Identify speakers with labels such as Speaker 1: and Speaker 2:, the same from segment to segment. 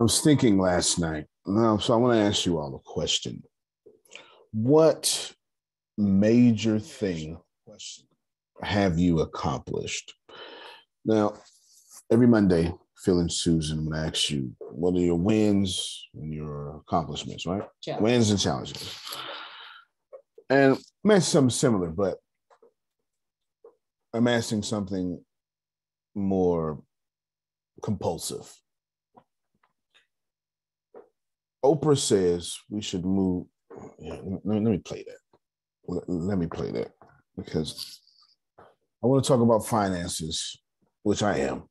Speaker 1: I was thinking last night. Now, so I want to ask you all a question. What major thing have you accomplished? Now, every Monday, Phil and Susan would ask you, what are your wins and your accomplishments, right?
Speaker 2: Challenge.
Speaker 1: Wins and challenges. And I'm asking something similar, but I'm asking something more compulsive. Oprah says we should move. Yeah, let, let me play that. Let, let me play that because I want to talk about finances, which I am,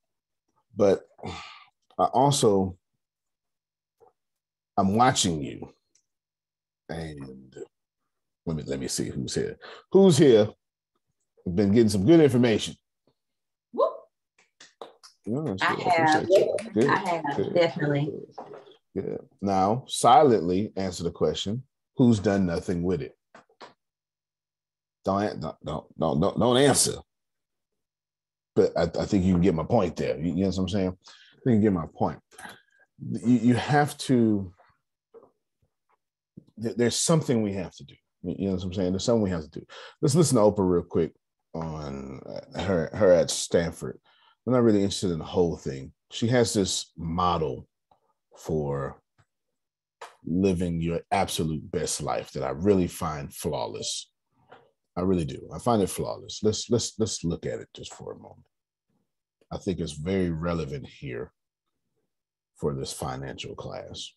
Speaker 1: but I also I'm watching you, and let me let me see who's here. Who's here? Been getting some good information.
Speaker 2: Whoop.
Speaker 1: Yeah,
Speaker 2: I
Speaker 1: good.
Speaker 2: have.
Speaker 1: appreciate you. Good,
Speaker 2: I have, definitely.
Speaker 1: good. Now, silently answer the question: Who's done nothing with it? Don't don't don't don't don't, answer. But I, I think you can get my point there. You, you know what I'm saying? I think you get my point. You, you have to. There's something we have to do. You know what I'm saying? There's something we have to do. Let's listen to Oprah real quick on uh, her her at Stanford. I'm not really interested in the whole thing. She has this model for living your absolute best life that I really find flawless. I really do. I find it flawless. Let's let's let's look at it just for a moment. I think it's very relevant here for this financial class.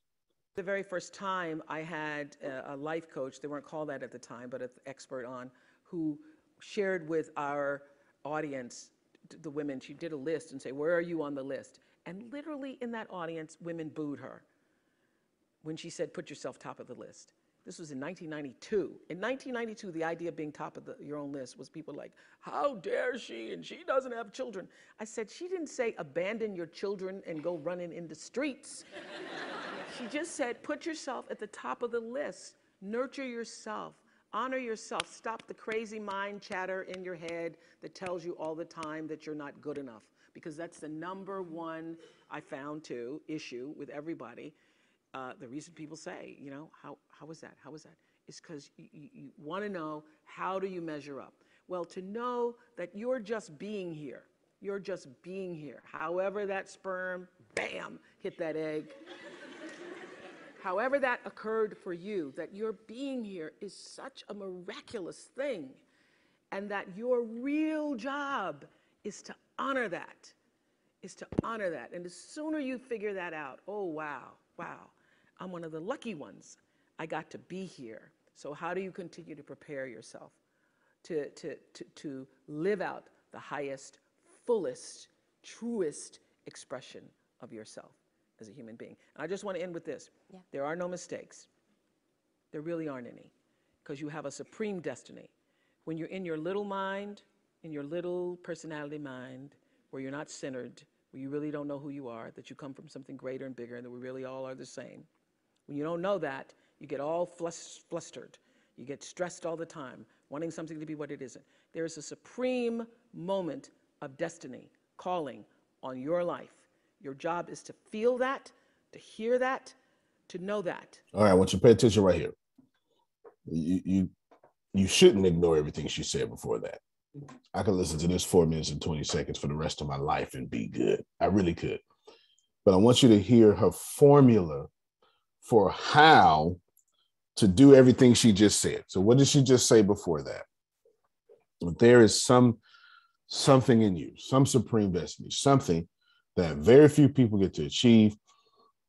Speaker 3: The very first time I had a, life coach, they weren't called that at the time, but an expert on, who shared with our audience, the women, she did a list and say, where are you on the list? And literally in that audience, women booed her when she said, put yourself top of the list. This was in 1992. In 1992, the idea of being top of the, your own list was people like, how dare she? And she doesn't have children. I said, she didn't say abandon your children and go running in the streets. She just said, put yourself at the top of the list. Nurture yourself. Honor yourself. Stop the crazy mind chatter in your head that tells you all the time that you're not good enough. Because that's the number one, I found too, issue with everybody. Uh, the reason people say, you know, how, how was that? How was that? Is because you, you, you want to know how do you measure up? Well, to know that you're just being here, you're just being here. However, that sperm, bam, hit that egg however that occurred for you, that your being here is such a miraculous thing, and that your real job is to honor that, is to honor that. And the sooner you figure that out, oh, wow, wow, I'm one of the lucky ones. I got to be here. So, how do you continue to prepare yourself to, to, to, to live out the highest, fullest, truest expression of yourself as a human being? And I just want to end with this there are no mistakes. There really aren't any, because you have a supreme destiny. When you're in your little mind, in your little personality mind, where you're not centered, where you really don't know who you are, that you come from something greater and bigger, and that we really all are the same. When you don't know that, you get all flustered. You get stressed all the time, wanting something to be what it isn't. There is a supreme moment of destiny calling on your life. Your job is to feel that, to hear that, to know that.
Speaker 1: All right, I want you to pay attention right here. You you you shouldn't ignore everything she said before that. I could listen to this four minutes and 20 seconds for the rest of my life and be good. I really could. But I want you to hear her formula for how to do everything she just said. So what did she just say before that? There is some something in you, some supreme destiny, something that very few people get to achieve.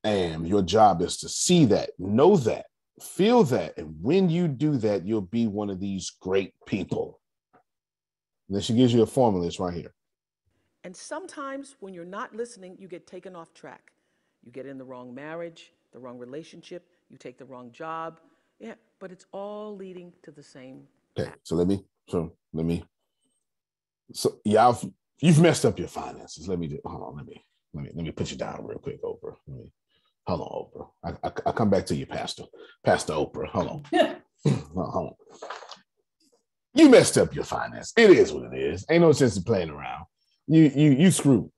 Speaker 1: And your job is to see that, know that, feel that. And when you do that, you'll be one of these great people. And then she gives you a formula, it's right here.
Speaker 3: And sometimes when you're not listening, you get taken off track. You get in the wrong marriage, the wrong relationship, you take the wrong job. Yeah, but it's all leading to the same.
Speaker 1: Okay, so let me, so let me, so y'all, you've messed up your finances. Let me do, hold on, let me, let me, let me put you down real quick, Oprah. Let me, hold on, Oprah. I, I, I'll come back to you, Pastor, Pastor Oprah. Hold on. hold on. You messed up your finance. It is what it is. Ain't no sense in playing around. You you you screwed.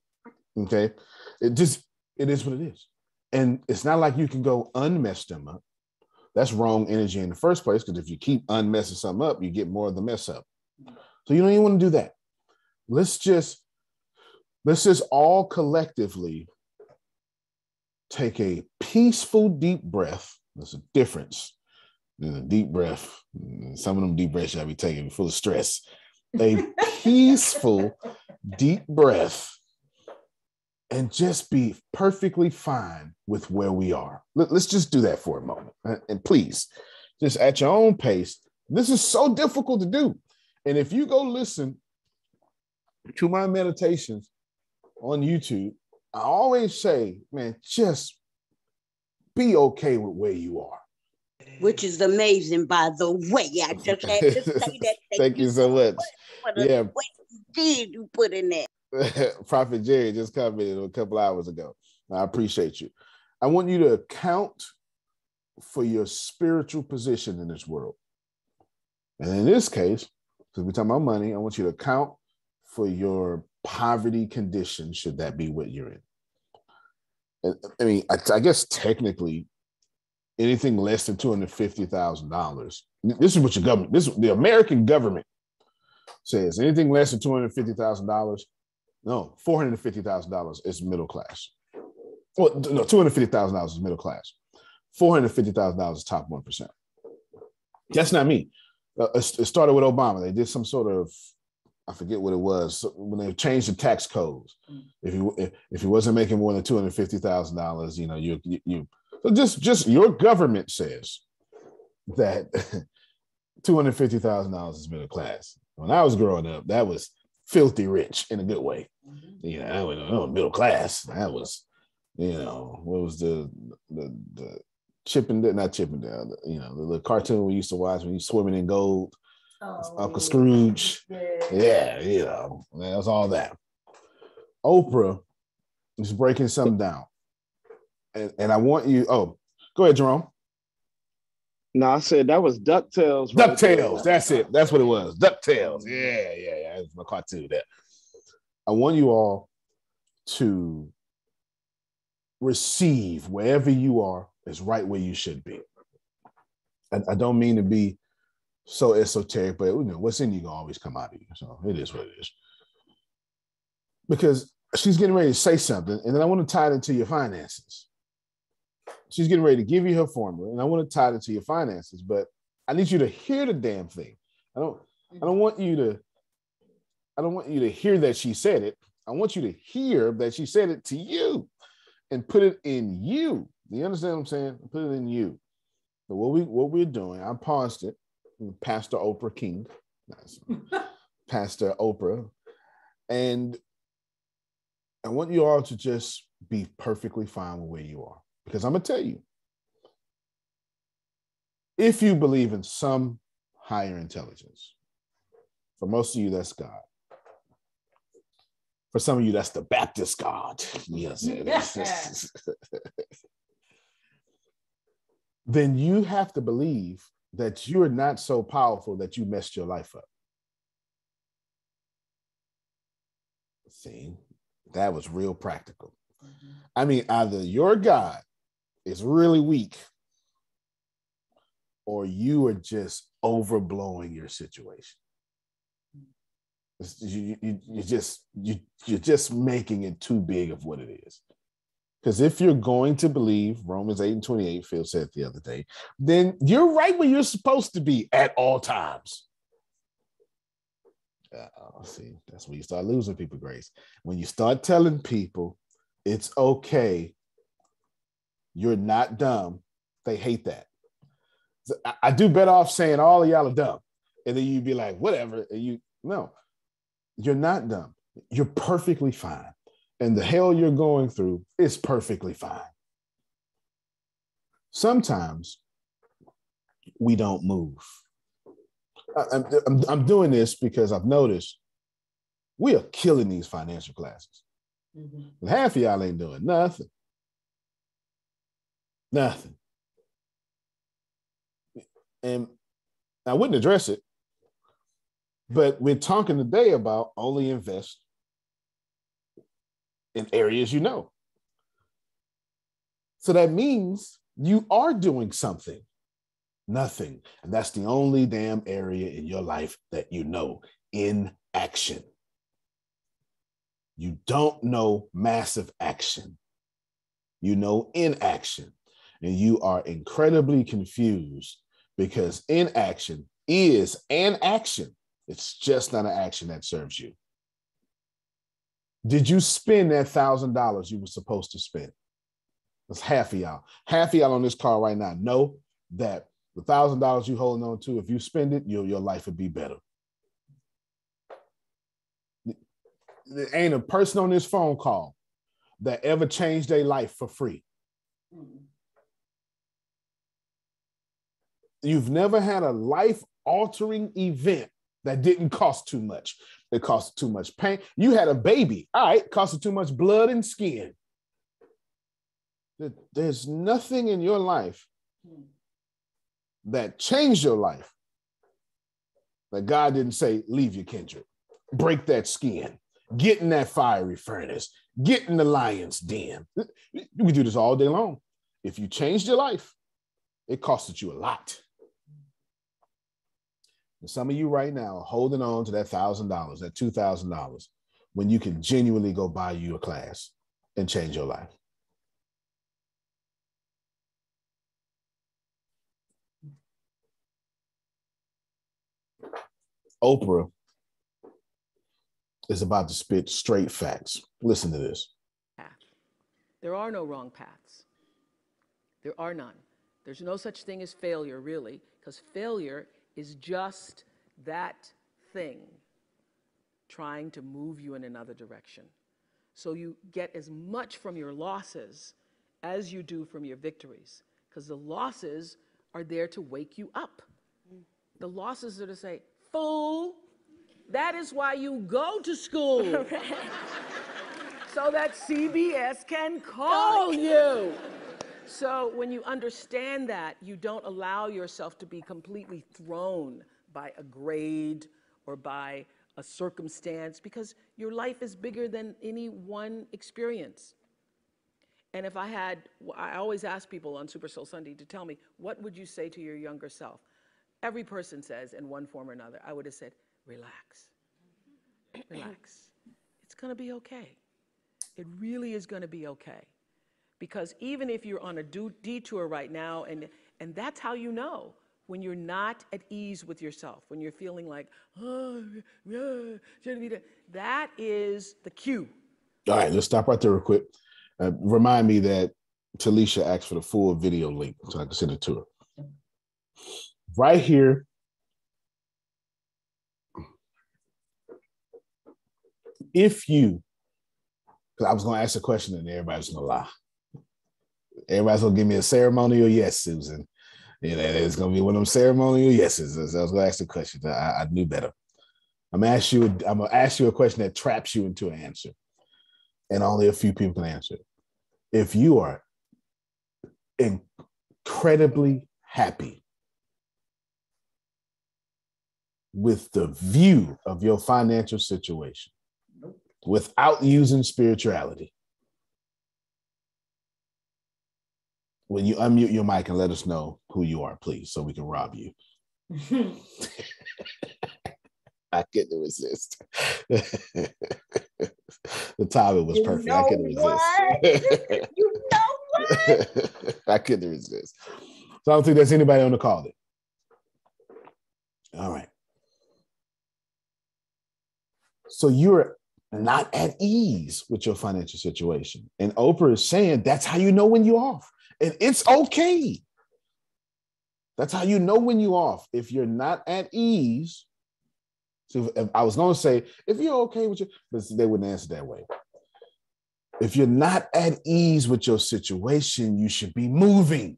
Speaker 1: Okay. It just it is what it is. And it's not like you can go unmess them up. That's wrong energy in the first place, because if you keep unmessing something up, you get more of the mess up. So you don't even want to do that. Let's just let's just all collectively take a peaceful deep breath. There's a difference. Deep breath. Some of them deep breaths I'll be taking full of stress. A peaceful deep breath and just be perfectly fine with where we are. Let, us just do that for a moment. And please, just at your own pace. This is so difficult to do. And if you go listen to my meditations on YouTube, I always say, man, just be okay with where you are.
Speaker 2: Which is amazing, by the way. I just had to say that.
Speaker 1: Thank, Thank you so much.
Speaker 2: What a, yeah. What did you put in there?
Speaker 1: Prophet Jerry just commented a couple hours ago. I appreciate you. I want you to account for your spiritual position in this world. And in this case, because we're talking about money, I want you to account for your poverty condition, should that be what you're in. I mean, I, I guess technically, anything less than two hundred fifty thousand dollars. This is what your government. This the American government says. Anything less than two hundred fifty thousand dollars, no, four hundred fifty thousand dollars is middle class. Well, no, two hundred fifty thousand dollars is middle class. Four hundred fifty thousand dollars is top one percent. That's not me. Uh, it started with Obama. They did some sort of I forget what it was when they changed the tax codes. Mm. If you if, if he wasn't making more than two hundred fifty thousand dollars, you know, you, you you just just your government says that two hundred fifty thousand dollars is middle class. When I was growing up, that was filthy rich in a good way. Mm-hmm. You know, I was oh, middle class. That was, you know, what was the the the Chippendale, not Chippendale, you know, the, the cartoon we used to watch when you swimming in gold oh, Uncle Scrooge. Yeah. yeah, you know, that's all that. Oprah is breaking something down. And, and I want you, oh, go ahead, Jerome.
Speaker 4: No, I said that was DuckTales.
Speaker 1: Right DuckTales, there. that's it. That's what it was. DuckTales. Mm-hmm. Yeah, yeah, yeah. That's my cartoon there. I want you all to receive wherever you are is right where you should be. I, I don't mean to be so esoteric, but you know, what's in you gonna always come out of you. So it is what it is. Because she's getting ready to say something, and then I want to tie it into your finances. She's getting ready to give you her formula, and I want to tie it to your finances, but I need you to hear the damn thing. I don't I don't want you to I don't want you to hear that she said it. I want you to hear that she said it to you and put it in you. Do you understand what I'm saying? Put it in you. So what we what we're doing, I paused it Pastor Oprah King, Pastor Oprah. And I want you all to just be perfectly fine with where you are. Because I'm going to tell you if you believe in some higher intelligence, for most of you, that's God. For some of you, that's the Baptist God. Yes. then you have to believe that you're not so powerful that you messed your life up. See, that was real practical. Mm-hmm. I mean, either your God is really weak or you are just overblowing your situation. You, you, you just you, you're just making it too big of what it is. Because if you're going to believe Romans 8 and 28, Phil said the other day, then you're right where you're supposed to be at all times. Uh, see, that's when you start losing people grace. When you start telling people it's okay, you're not dumb, they hate that. So I, I do better off saying all of y'all are dumb. And then you'd be like, whatever. And you, no, you're not dumb. You're perfectly fine and the hell you're going through is perfectly fine. Sometimes we don't move. I, am I'm doing this because I've noticed we are killing these financial classes. Mm-hmm. Half of y'all ain't doing nothing. Nothing. And I wouldn't address it, but we're talking today about only invest in areas you know. So that means you are doing something. Nothing. And that's the only damn area in your life that you know in action. You don't know massive action. You know inaction. And you are incredibly confused because inaction is an action. It's just not an action that serves you. Did you spend that thousand dollars you were supposed to spend? That's half of y'all. Half of y'all on this call right now know that the thousand dollars you holding on to, if you spend it, your, your life would be better. There ain't a person on this phone call that ever changed their life for free. Mm-hmm. You've never had a life altering event that didn't cost too much. It cost too much pain. You had a baby. All right, costed too much blood and skin. There's nothing in your life that changed your life that God didn't say, leave your kindred, break that skin, get in that fiery furnace, get in the lion's den. We do this all day long. If you changed your life, it costed you a lot. Some of you right now holding on to that thousand dollars, that two thousand dollars, when you can genuinely go buy you a class and change your life. Oprah is about to spit straight facts. Listen to this.
Speaker 3: There are no wrong paths. There are none. There's no such thing as failure, really, because failure is just that thing trying to move you in another direction. So you get as much from your losses as you do from your victories, because the losses are there to wake you up. The losses are to say, fool. That is why you go to school. so that CBS can call you. So when you understand that, you don't allow yourself to be completely thrown by a grade or by a circumstance because your life is bigger than any one experience. And if I had, I always ask people on Super Soul Sunday to tell me, what would you say to your younger self? every person says in one form or another, I would have said, relax, relax. It's going to be okay. It really is going to be okay. Because even if you're on a detour right now, and, and that's how you know when you're not at ease with yourself, when you're feeling like, oh, yeah, that, is the cue.
Speaker 1: All right, let's stop right there real quick. Uh, remind me that Talisha asked for the full video link so I can send it to her right here. If you, because I was going to ask a question and everybody's going to lie. Everybody's to give me a ceremonial yes, Susan. You know, it's going to be one of them ceremonial yeses. I was going to ask the question. I, I knew better. I'm gonna ask you. I'm gonna ask you a question that traps you into an answer, and only a few people can answer it. If you are incredibly happy with the view of your financial situation without using spirituality. When you unmute your mic and let us know who you are, please, so we can rob you. I couldn't resist. the timing was perfect. I couldn't resist. you know what? I couldn't resist. So I don't think there's anybody on the call. Then. All right. So you're not at ease with your financial situation. And Oprah is saying that's how you know when you're off. And it's okay. That's how you know when you're off. If you're not at ease, so if, if I was going to say, if you're okay with you, but they wouldn't answer that way. If you're not at ease with your situation, you should be moving.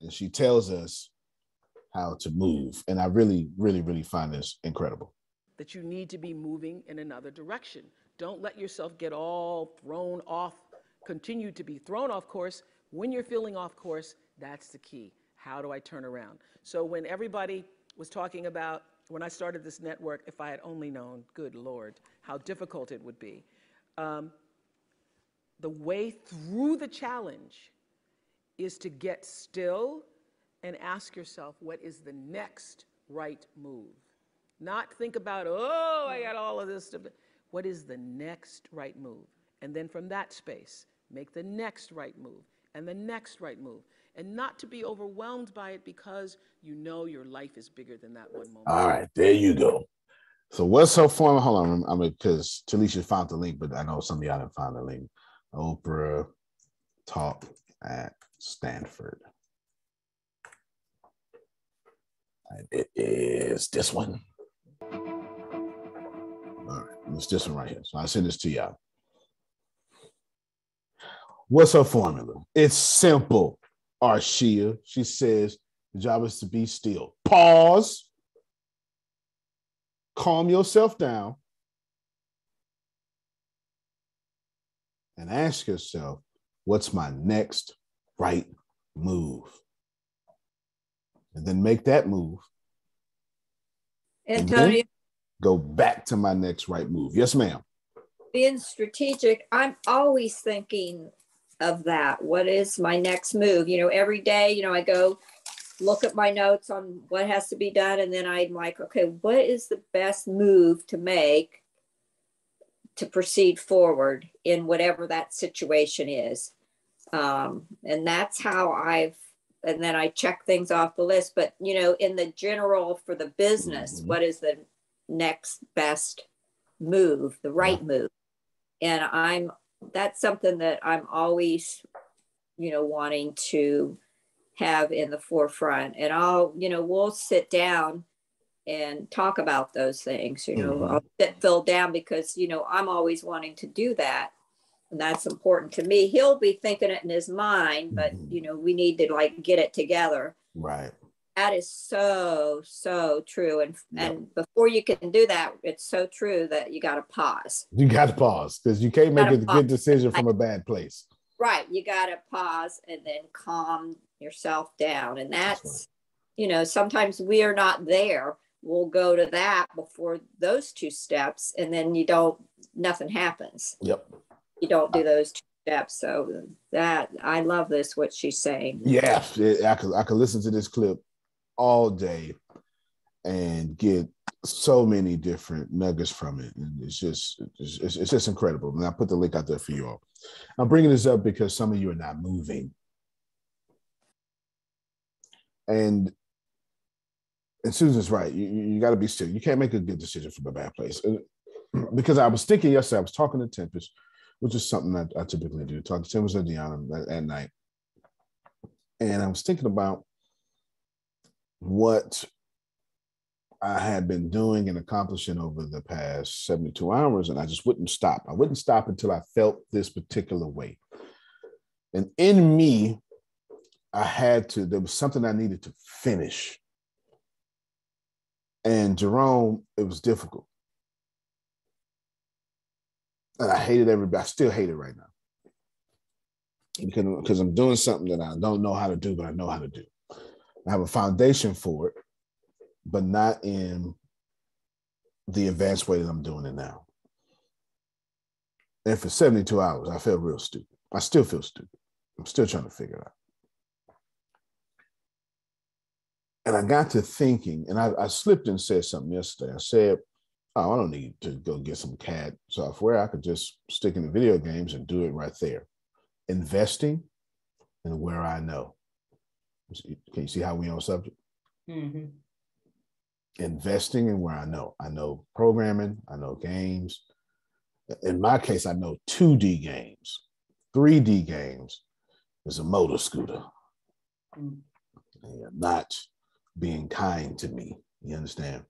Speaker 1: And she tells us how to move. And I really, really, really find this incredible.
Speaker 3: That you need to be moving in another direction. Don't let yourself get all thrown off, continue to be thrown off course. When you're feeling off course, that's the key. How do I turn around? So when everybody was talking about when I started this network, if I had only known, good Lord, how difficult it would be. Um, the way through the challenge is to get still and ask yourself, what is the next right move? Not think about, oh, I got all of this. What is the next right move? And then from that space, make the next right move and the next right move. And not to be overwhelmed by it because you know your life is bigger than that one moment.
Speaker 1: All right, there you go. So what's her form? Hold on, I mean, because Talisha found the link, but I know some of y'all didn't find the link. Oprah talk at Stanford. And it is this one. All right, it's this one right here. So I send this to y'all. What's her formula? It's simple, Arshia. She says the job is to be still. Pause. Calm yourself down. And ask yourself, what's my next right move? And then make that move. And then
Speaker 5: Antonio,
Speaker 1: go back to my next right move. Yes, ma'am.
Speaker 5: being strategic, I'm always thinking of that. What is my next move? You know, every day, you know, I go look at my notes on what has to be done. And then I'm like, okay, what is the best move to make to proceed forward in whatever that situation is? Um, and that's how I've, and then I check things off the list. But, you know, in the general for the business,
Speaker 1: Mhm.
Speaker 5: what is the next best move, the right move? And I'm, that's something that I'm always, you know, wanting to have in the forefront. And I'll, you know, we'll sit down and talk about those things. You know,
Speaker 1: Mhm.
Speaker 5: I'll sit Phil down because, you know, I'm always wanting to do that. And that's important to me. He'll be thinking it in his mind, but,
Speaker 1: Mhm.
Speaker 5: you know, we need to like get it together.
Speaker 1: Right.
Speaker 5: That is so, so true. And,
Speaker 1: Yep.
Speaker 5: and before you can do that, it's so true that you got to pause.
Speaker 1: You got to pause because you can't make
Speaker 5: Gotta
Speaker 1: a good decision from a bad place.
Speaker 5: Right. You got to pause and then calm yourself down. And
Speaker 1: That's
Speaker 5: that's, you know, sometimes we are not there. We'll go to that before those two steps, and then you don't, nothing happens.
Speaker 1: Yep.
Speaker 5: You don't do those two steps. So that, I love this, what she's saying.
Speaker 1: Yeah, I could I could listen to this clip all day and get so many different nuggets from it, and it's just it's, it's, just incredible. And I put the link out there for you all. I'm bringing this up because some of you are not moving, and and Susan's right. You you, you got to be still. You can't make a good decision from a bad place. And- because I was thinking yesterday, I was talking to Tempest, which is something that I typically do. Talk to Tempest and Deanna at, at night, and I was thinking about what I had been doing and accomplishing over the past 72 hours, and I just wouldn't stop. I wouldn't stop until I felt this particular way. And in me, I had to, there was something I needed to finish. And Jerome, it was difficult. And I hated everybody. I still hate it right now. Because, because I'm doing something that I don't know how to do, but I know how to do. I have a foundation for it, but not in the advanced way that I'm doing it now. And for 72 hours, I felt real stupid. I still feel stupid. I'm still trying to figure it out. And I got to thinking, and I, I slipped and said something yesterday. I said, Oh, I don't need to go get some CAD software. I could just stick in the video games and do it right there. Investing in where I know. Can you see how we on subject?
Speaker 6: Mhm.
Speaker 1: Investing in where I know. I know programming, I know games. In my case, I know 2D games. 3D games is a motor scooter.
Speaker 6: Mm.
Speaker 1: Not being kind to me. You understand?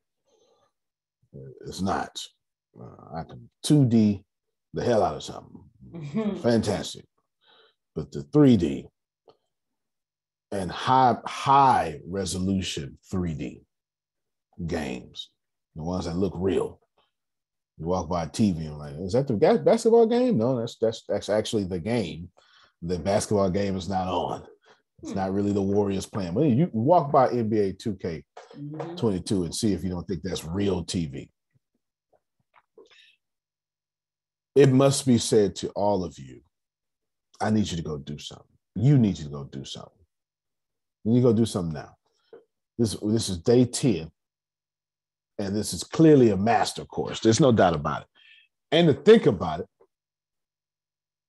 Speaker 1: It's not. Uh, I can 2D the hell out of something. Fantastic. But the 3D and high high resolution 3D games, the ones that look real. You walk by a TV and like, is that the basketball game? No, that's that's that's actually the game. The basketball game is not on. It's
Speaker 6: Hmm.
Speaker 1: not really the Warriors playing. But you walk by NBA 2K
Speaker 6: Mhm.
Speaker 1: 22 and see if you don't think that's real TV. It must be said to all of you I need you to go do something. You need you to go do something. You need to go do something now. This, this is day 10. And this is clearly a master course. There's no doubt about it. And to think about it,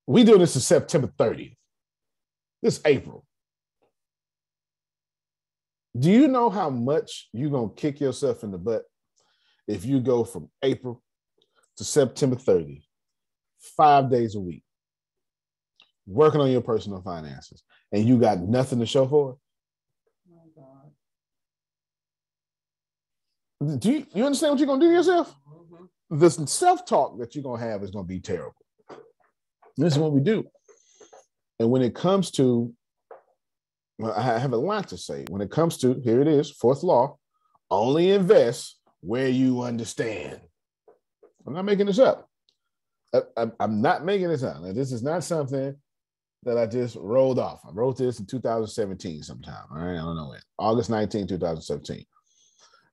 Speaker 1: we do this is September 30th. This April. Do you know how much you're gonna kick yourself in the butt if you go from April to September 30th, five days a week, working on your personal finances, and you got nothing to show for it?
Speaker 6: My God.
Speaker 1: Do you, you understand what you're gonna do to yourself?
Speaker 6: Mhm.
Speaker 1: The self-talk that you're gonna have is gonna be terrible. This is what we do. And when it comes to, well, I have a lot to say. When it comes to, here it is, fourth law, only invest where you understand. I'm not making this up. I, I'm not making this up. Now, this is not something that I just rolled off. I wrote this in 2017 sometime. All right. I don't know when. August 19, 2017.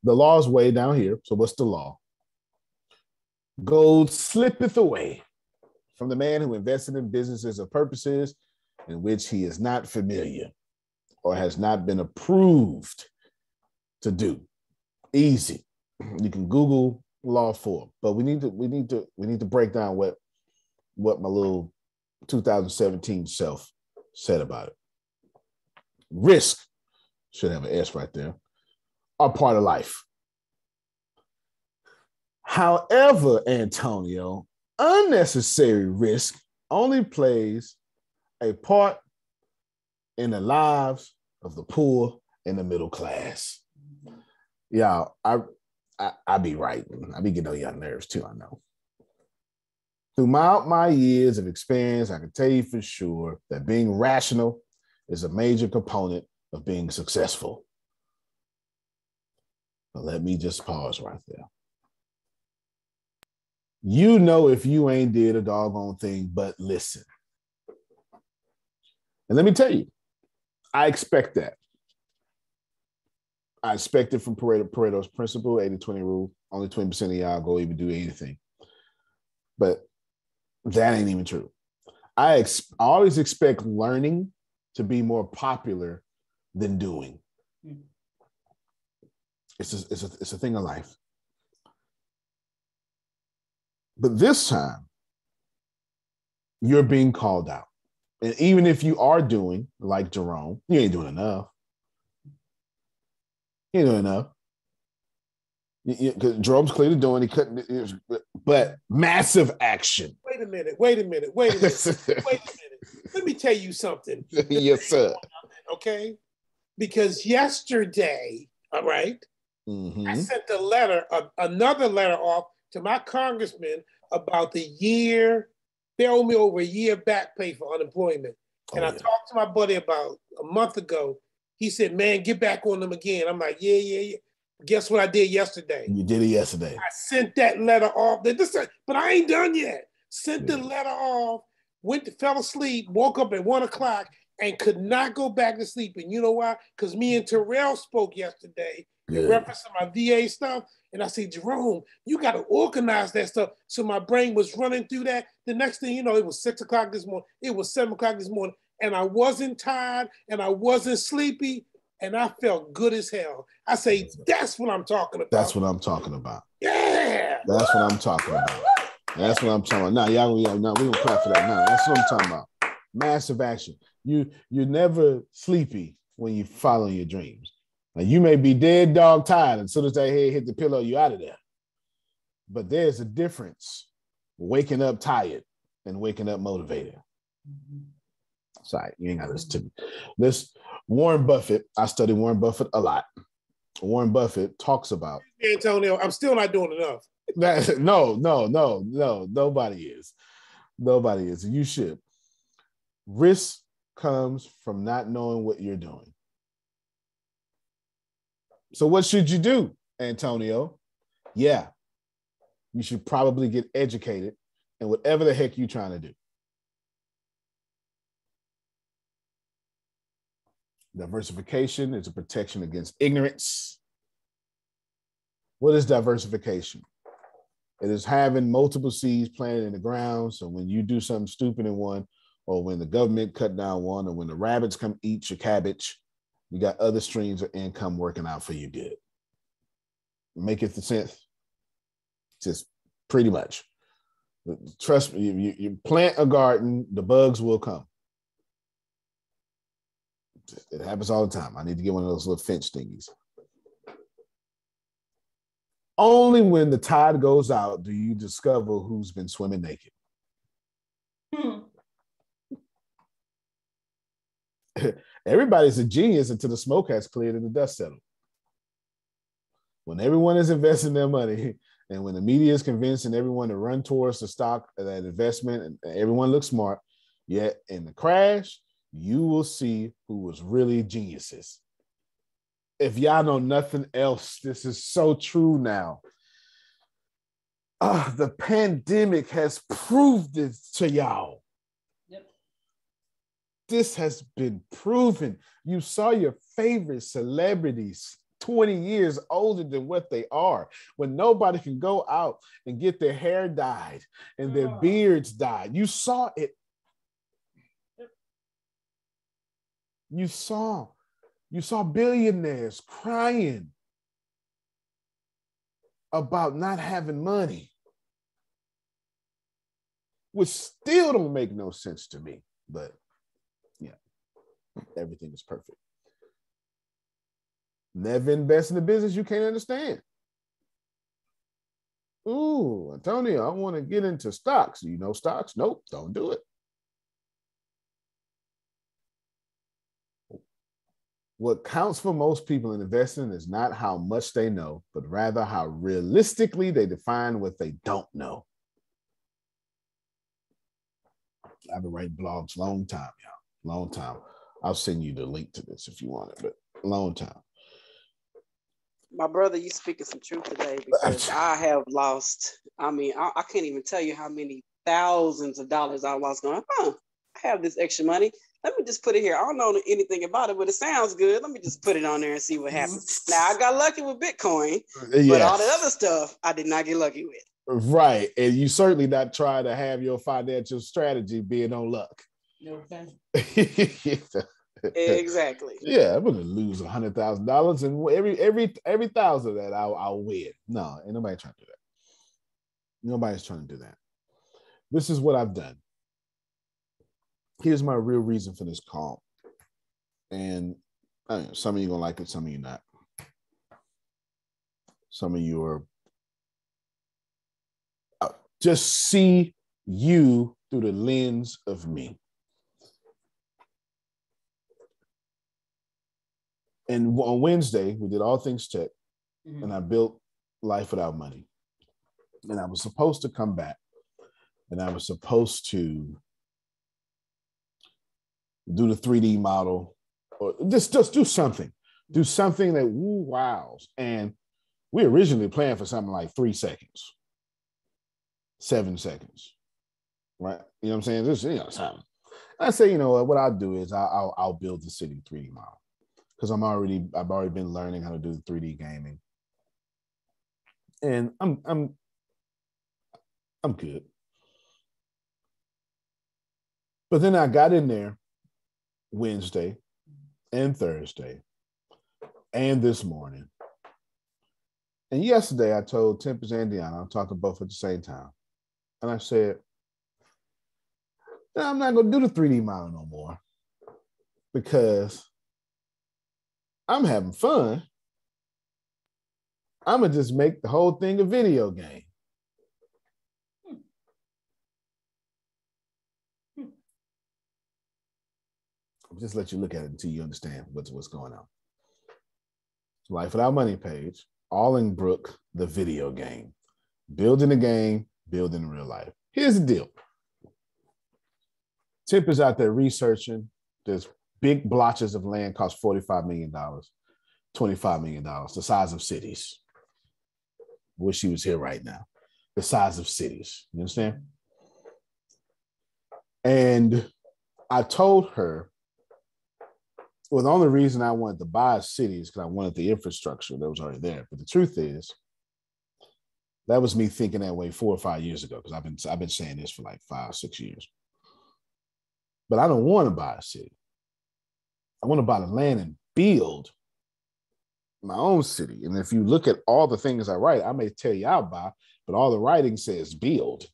Speaker 1: The law is way down here. So what's the law? Gold slippeth away from the man who invested in businesses or purposes in which he is not familiar or has not been approved to do. Easy. You can Google law for, but we need to we need to we need to break down what what my little 2017 self said about it. Risk should have an S right there. Are part of life. However, Antonio, unnecessary risk only plays a part in the lives of the poor and the middle class. Y'all, I, I I be writing. I be getting on y'all nerves too, I know. Throughout my years of experience, I can tell you for sure that being rational is a major component of being successful. Let me just pause right there. You know if you ain't did a doggone thing but listen. And let me tell you, I expect that. I expect it from Pareto, Pareto's principle, 80-20 rule. Only 20% of y'all go even do anything. But that ain't even true. I, ex- I always expect learning to be more popular than doing. It's a, it's, a, it's a thing of life. But this time, you're being called out. And even if you are doing like Jerome, you ain't doing enough. You ain't doing enough. Because Jerome's clearly doing, he couldn't, it was- but massive action.
Speaker 7: Wait a minute. Wait a minute. Wait a minute. wait a minute. Let me tell you something.
Speaker 1: yes, sir.
Speaker 7: Okay. Because yesterday, all right, I
Speaker 1: Mhm.
Speaker 7: sent a letter, a, another letter off to my congressman about the year. They owe me over a year back pay for unemployment. And
Speaker 1: Oh,
Speaker 7: I
Speaker 1: yeah.
Speaker 7: talked to my buddy about a month ago. He said, man, get back on them again. I'm like, yeah, yeah, yeah. Guess what I did yesterday?
Speaker 1: You did it yesterday.
Speaker 7: I sent that letter off. But I ain't done yet. Sent the letter off, went to fell asleep, woke up at one o'clock, and could not go back to sleep. And you know why? Because me and Terrell spoke yesterday
Speaker 1: Good.
Speaker 7: reference my VA stuff. And I said, Jerome, you got to organize that stuff. So my brain was running through that. The next thing you know, it was six o'clock this morning. It was seven o'clock this morning. And I wasn't tired and I wasn't sleepy. And I felt good as hell. I say, that's what I'm talking about.
Speaker 1: That's what I'm talking about.
Speaker 7: Yeah.
Speaker 1: That's what I'm talking about. That's what I'm talking about. Now, y'all, y'all now we gonna clap for that. Now, that's what I'm talking about. Massive action. You you're never sleepy when you follow your dreams. Now you may be dead dog tired, as soon as that head hit the pillow, you out of there. But there's a difference waking up tired and waking up motivated.
Speaker 6: Mhm.
Speaker 1: Sorry, you ain't got this to me. This Warren Buffett, I study Warren Buffett a lot. Warren Buffett talks about
Speaker 7: Antonio, I'm still not doing enough.
Speaker 1: that. No, no, no, no, nobody is. Nobody is. You should. Risk comes from not knowing what you're doing. So, what should you do, Antonio? Yeah, you should probably get educated in whatever the heck you're trying to do. Diversification is a protection against ignorance. What is diversification? It is having multiple seeds planted in the ground. So when you do something stupid in one, or when the government cut down one, or when the rabbits come eat your cabbage, you got other streams of income working out for you good. Make it the sense. Just pretty much. Trust me, you, you, plant a garden, the bugs will come. It happens all the time. I need to get one of those little finch thingies. Only when the tide goes out do you discover who's been swimming naked.
Speaker 6: Hmm.
Speaker 1: Everybody's a genius until the smoke has cleared and the dust settled. When everyone is investing their money and when the media is convincing everyone to run towards the stock that investment and everyone looks smart, yet in the crash, you will see who was really geniuses. If y'all know nothing else, this is so true now. Ah, the pandemic has proved it to y'all. This has been proven. You saw your favorite celebrities 20 years older than what they are when nobody can go out and get their hair dyed and their
Speaker 6: Yeah.
Speaker 1: beards dyed. You saw it. You saw, you saw billionaires crying about not having money, which still don't make no sense to me. But everything is perfect. Never invest in a business you can't understand. Ooh, Antonio, I want to get into stocks. You know stocks? Nope, don't do it. What counts for most people in investing is not how much they know, but rather how realistically they define what they don't know. I've been writing blogs long time, y'all. Long time. I'll send you the link to this if you want it, but long time.
Speaker 2: My brother, you speaking some truth today because I have lost. I mean, I, I can't even tell you how many thousands of dollars I lost. Going, huh? I have this extra money. Let me just put it here. I don't know anything about it, but it sounds good. Let me just put it on there and see what happens. Mm-hmm. Now I got lucky with Bitcoin, but all the other stuff I did not get lucky with.
Speaker 1: Right. And you certainly not try to have your financial strategy being on luck.
Speaker 6: No offense.
Speaker 2: Exactly.
Speaker 1: yeah, I'm gonna lose a hundred thousand dollars and every every every thousand of that I'll I'll win. No, ain't nobody trying to do that. Nobody's trying to do that. This is what I've done. Here's my real reason for this call. And I don't know, some of you gonna like it, some of you not. Some of you are uh, just see you through the lens of me. And on Wednesday, we did all things tech,
Speaker 6: Mhm.
Speaker 1: and I built Life Without Money. And I was supposed to come back, and I was supposed to do the 3D model, or just just do something, do something that woo wows. And we originally planned for something like three seconds, seven seconds, right? You know what I'm saying? Just you know something. I say, you know what? What I'll do is I'll I'll, I'll build the city 3D model because I'm already I've already been learning how to do 3D gaming, and I'm I'm I'm good. But then I got in there Wednesday and Thursday and this morning. And yesterday I told Tempest and Deanna, I'm talking both at the same time. And I said, "No, I'm not gonna do the 3D model no more because I'm having fun. I'm gonna just make the whole thing a video game. I'll just let you look at it until you understand what's what's going on. Life Without Money page, Allenbrook, the video game. Building a game, building real life. Here's the deal. Tip is out there researching. There's big blotches of land cost $45 million, $25 million, the size of cities. Wish she was here right now. The size of cities. You understand? And I told her, well, the only reason I wanted to buy is because I wanted the infrastructure that was already there. But the truth is, that was me thinking that way four or five years ago because I've been I've been saying this for like five six years. But I don't want to buy a city. I want to buy the land and build my own city. And if you look at all the things I write, I may tell you I'll buy, but all the writing says build.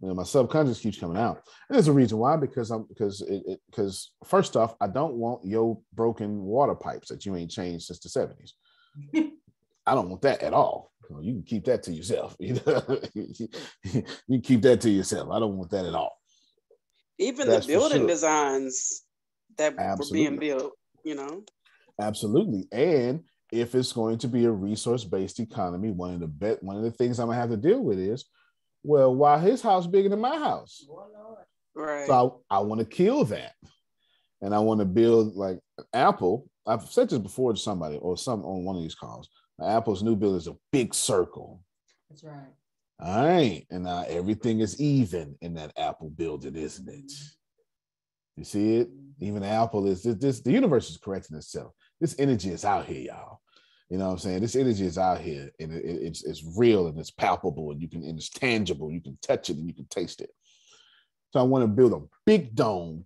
Speaker 1: You know, my subconscious keeps coming out. And there's a reason why, because I'm because it because first off, I don't want your broken water pipes that you ain't changed since the 70s. I don't want that at all. You can keep that to yourself. you can keep that to yourself. I don't want that at all.
Speaker 2: Even That's the building sure. designs that Absolutely. were being built, you know.
Speaker 1: Absolutely. And if it's going to be a resource-based economy, one of the bet one of the things I'm gonna have to deal with is, well, why his house bigger than my house?
Speaker 2: Right.
Speaker 1: So I, I want to kill that. And I want to build like Apple. I've said this before to somebody or some on one of these calls. Apple's new build is a big circle.
Speaker 6: That's right.
Speaker 1: All right. And now everything is even in that Apple building, isn't it? Mm-hmm. You see it? Even Apple is this, this the universe is correcting itself. This energy is out here, y'all. You know what I'm saying? This energy is out here and it, it's it's real and it's palpable and you can and it's tangible. You can touch it and you can taste it. So I want to build a big dome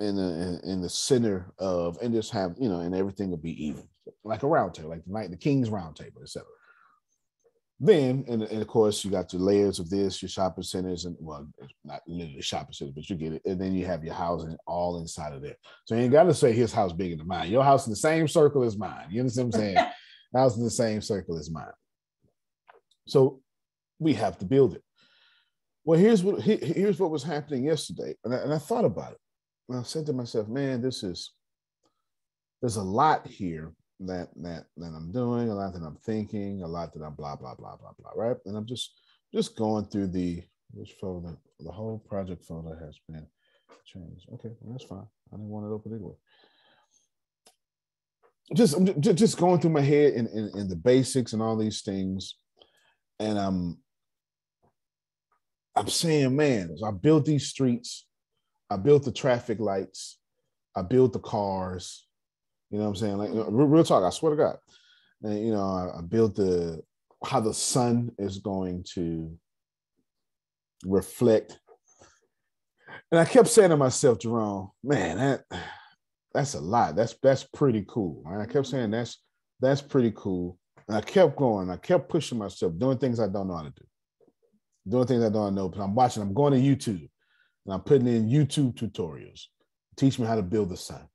Speaker 1: in the in, in the center of and just have you know and everything will be even like a round table, like the knight the king's round table, etc. Then, and, and of course, you got your layers of this, your shopping centers, and well, not literally shopping centers, but you get it. And then you have your housing all inside of there. So you ain't got to say his house bigger than mine. Your house in the same circle as mine. You understand what I'm saying? house in the same circle as mine. So we have to build it. Well, here's what here's what was happening yesterday, and I, and I thought about it. And I said to myself, "Man, this is there's a lot here that that that I'm doing, a lot that I'm thinking, a lot that I'm blah blah blah blah blah, right? And I'm just just going through the which folder, the whole project folder has been changed. Okay, well, that's fine. I didn't want it open anyway. Just I'm just going through my head in, in, in the basics and all these things, and I'm I'm saying, man, I built these streets, I built the traffic lights, I built the cars, you know what I'm saying? Like real, talk. I swear to God. And you know, I, I built the how the sun is going to reflect. And I kept saying to myself, Jerome, man, that that's a lot. That's that's pretty cool. I kept mm-hmm. saying that's that's pretty cool. And I kept going. I kept pushing myself, doing things I don't know how to do, doing things I don't know. But I'm watching. I'm going to YouTube, and I'm putting in YouTube tutorials. Teach me how to build the sun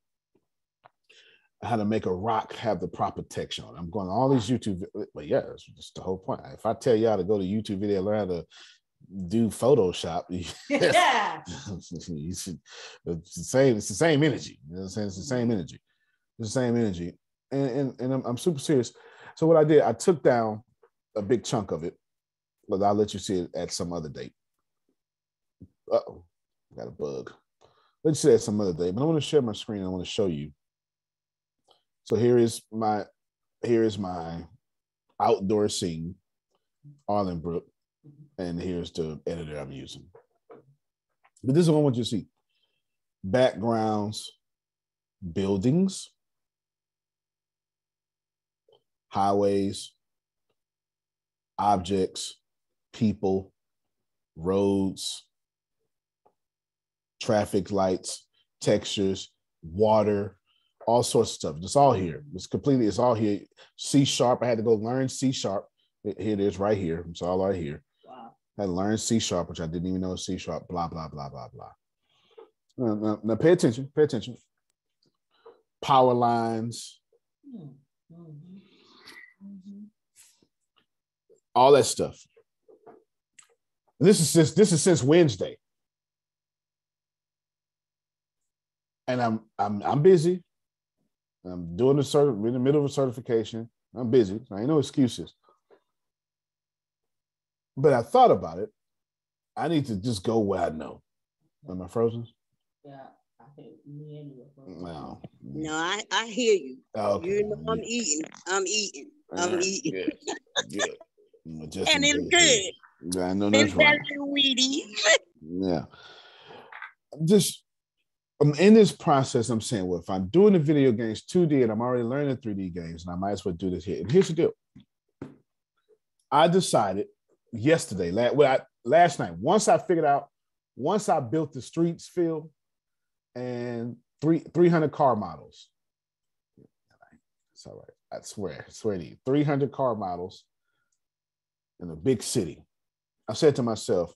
Speaker 1: how to make a rock have the proper texture on. I'm going all these YouTube, but yeah, that's, that's the whole point. If I tell y'all to go to YouTube video, learn how to do Photoshop, yeah, you should. It's the same. It's the same energy. You know what I'm saying? It's the same energy. It's the same energy, and and, and I'm, I'm super serious. So what I did, I took down a big chunk of it, but I'll let you see it at some other date. Uh oh, got a bug. Let's see it at some other day. But I want to share my screen. I want to show you so here is my here is my outdoor scene, Arlenbrook, and here's the editor I'm using. But this is what I want you to see. Backgrounds, buildings, highways, objects, people, roads, traffic lights, textures, water, all sorts of stuff. It's all here. It's completely, it's all here. C sharp. I had to go learn C sharp. Here it is right here. It's all right here. Wow. I had to learn C sharp, which I didn't even know C sharp, blah, blah, blah, blah, blah. Now, now, now pay attention, pay attention. Power lines. All that stuff. This is since this is since Wednesday. And I'm I'm I'm busy. I'm doing the cert, in the middle of a certification. I'm busy. So I ain't no excuses. But I thought about it. I need to just go where I know. Am I frozen?
Speaker 6: Yeah, I think me and you.
Speaker 1: No.
Speaker 8: No, I, I hear you.
Speaker 1: Okay.
Speaker 8: You know, I'm eating. I'm eating. I'm right. eating.
Speaker 1: Yeah.
Speaker 8: yeah. and it's good.
Speaker 1: Yeah, I know that's
Speaker 8: it's
Speaker 1: right.
Speaker 8: weedy.
Speaker 1: yeah. Just I'm in this process. I'm saying, well, if I'm doing the video games 2D and I'm already learning 3D games, and I might as well do this here. And here's the deal. I decided yesterday, last, well, I, last night, once I figured out once I built the streets, Phil, and three 300 car models. It's all right. I swear, I swear to you, 300 car models in a big city. I said to myself,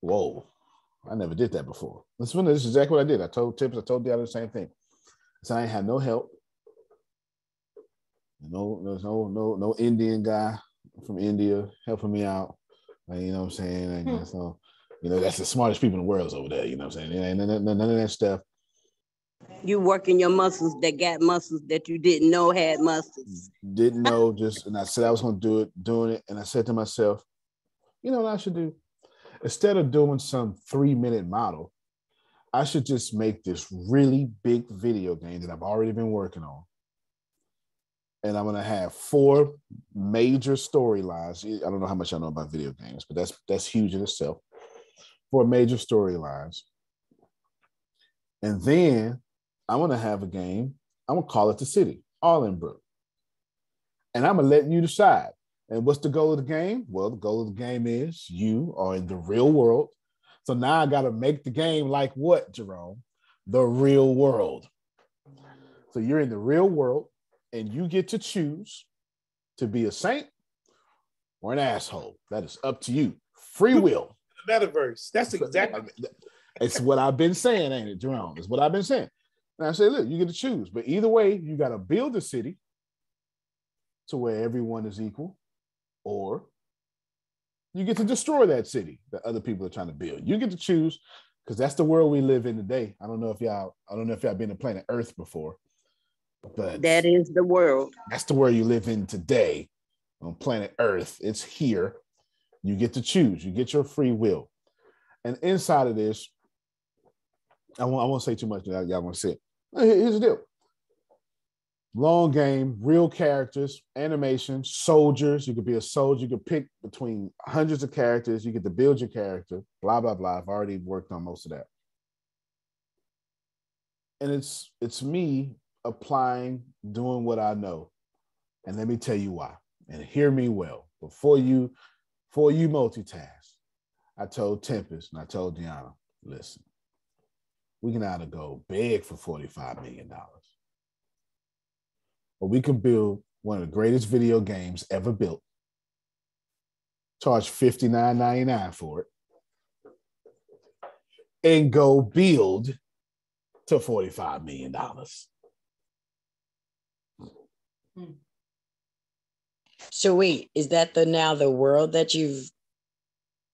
Speaker 1: whoa, I never did that before. This one, this is exactly what I did. I told Tips, I told the other the same thing. So I ain't had no help. No, there's no no no Indian guy from India helping me out. Like, you know what I'm saying? And hmm. so, you know, that's the smartest people in the world over there. You know what I'm saying? And none, none, none of that stuff.
Speaker 8: You working your muscles that got muscles that you didn't know had muscles.
Speaker 1: Didn't know just, and I said I was going to do it, doing it. And I said to myself, you know what I should do? Instead of doing some three minute model, I should just make this really big video game that I've already been working on. And I'm gonna have four major storylines. I don't know how much I know about video games, but that's that's huge in itself. Four major storylines. And then I'm gonna have a game. I'm gonna call it the city, all in Allenbrook. And I'm gonna let you decide. And what's the goal of the game? Well, the goal of the game is you are in the real world. So now I got to make the game like what, Jerome? The real world. So you're in the real world and you get to choose to be a saint or an asshole. That is up to you. Free will.
Speaker 7: The Metaverse. That's exactly.
Speaker 1: It's what I've been saying, ain't it, Jerome? It's what I've been saying. And I say, look, you get to choose. But either way, you got to build a city to where everyone is equal or you get to destroy that city that other people are trying to build. You get to choose because that's the world we live in today. I don't know if y'all, I don't know if y'all been to planet Earth before, but
Speaker 8: that is the world.
Speaker 1: That's the world you live in today on planet Earth. It's here. You get to choose. You get your free will, and inside of this, I won't. I won't say too much. Y'all, y'all want to see it. Here's the deal long game, real characters, animation, soldiers. You could be a soldier. You could pick between hundreds of characters. You get to build your character. Blah blah blah. I've already worked on most of that, and it's it's me applying, doing what I know, and let me tell you why. And hear me well before you before you multitask. I told Tempest and I told Deanna, listen, we can either go big for forty five million dollars or we can build one of the greatest video games ever built, charge $59.99 for it, and go build to $45 million.
Speaker 9: So wait, is that the now the world that you've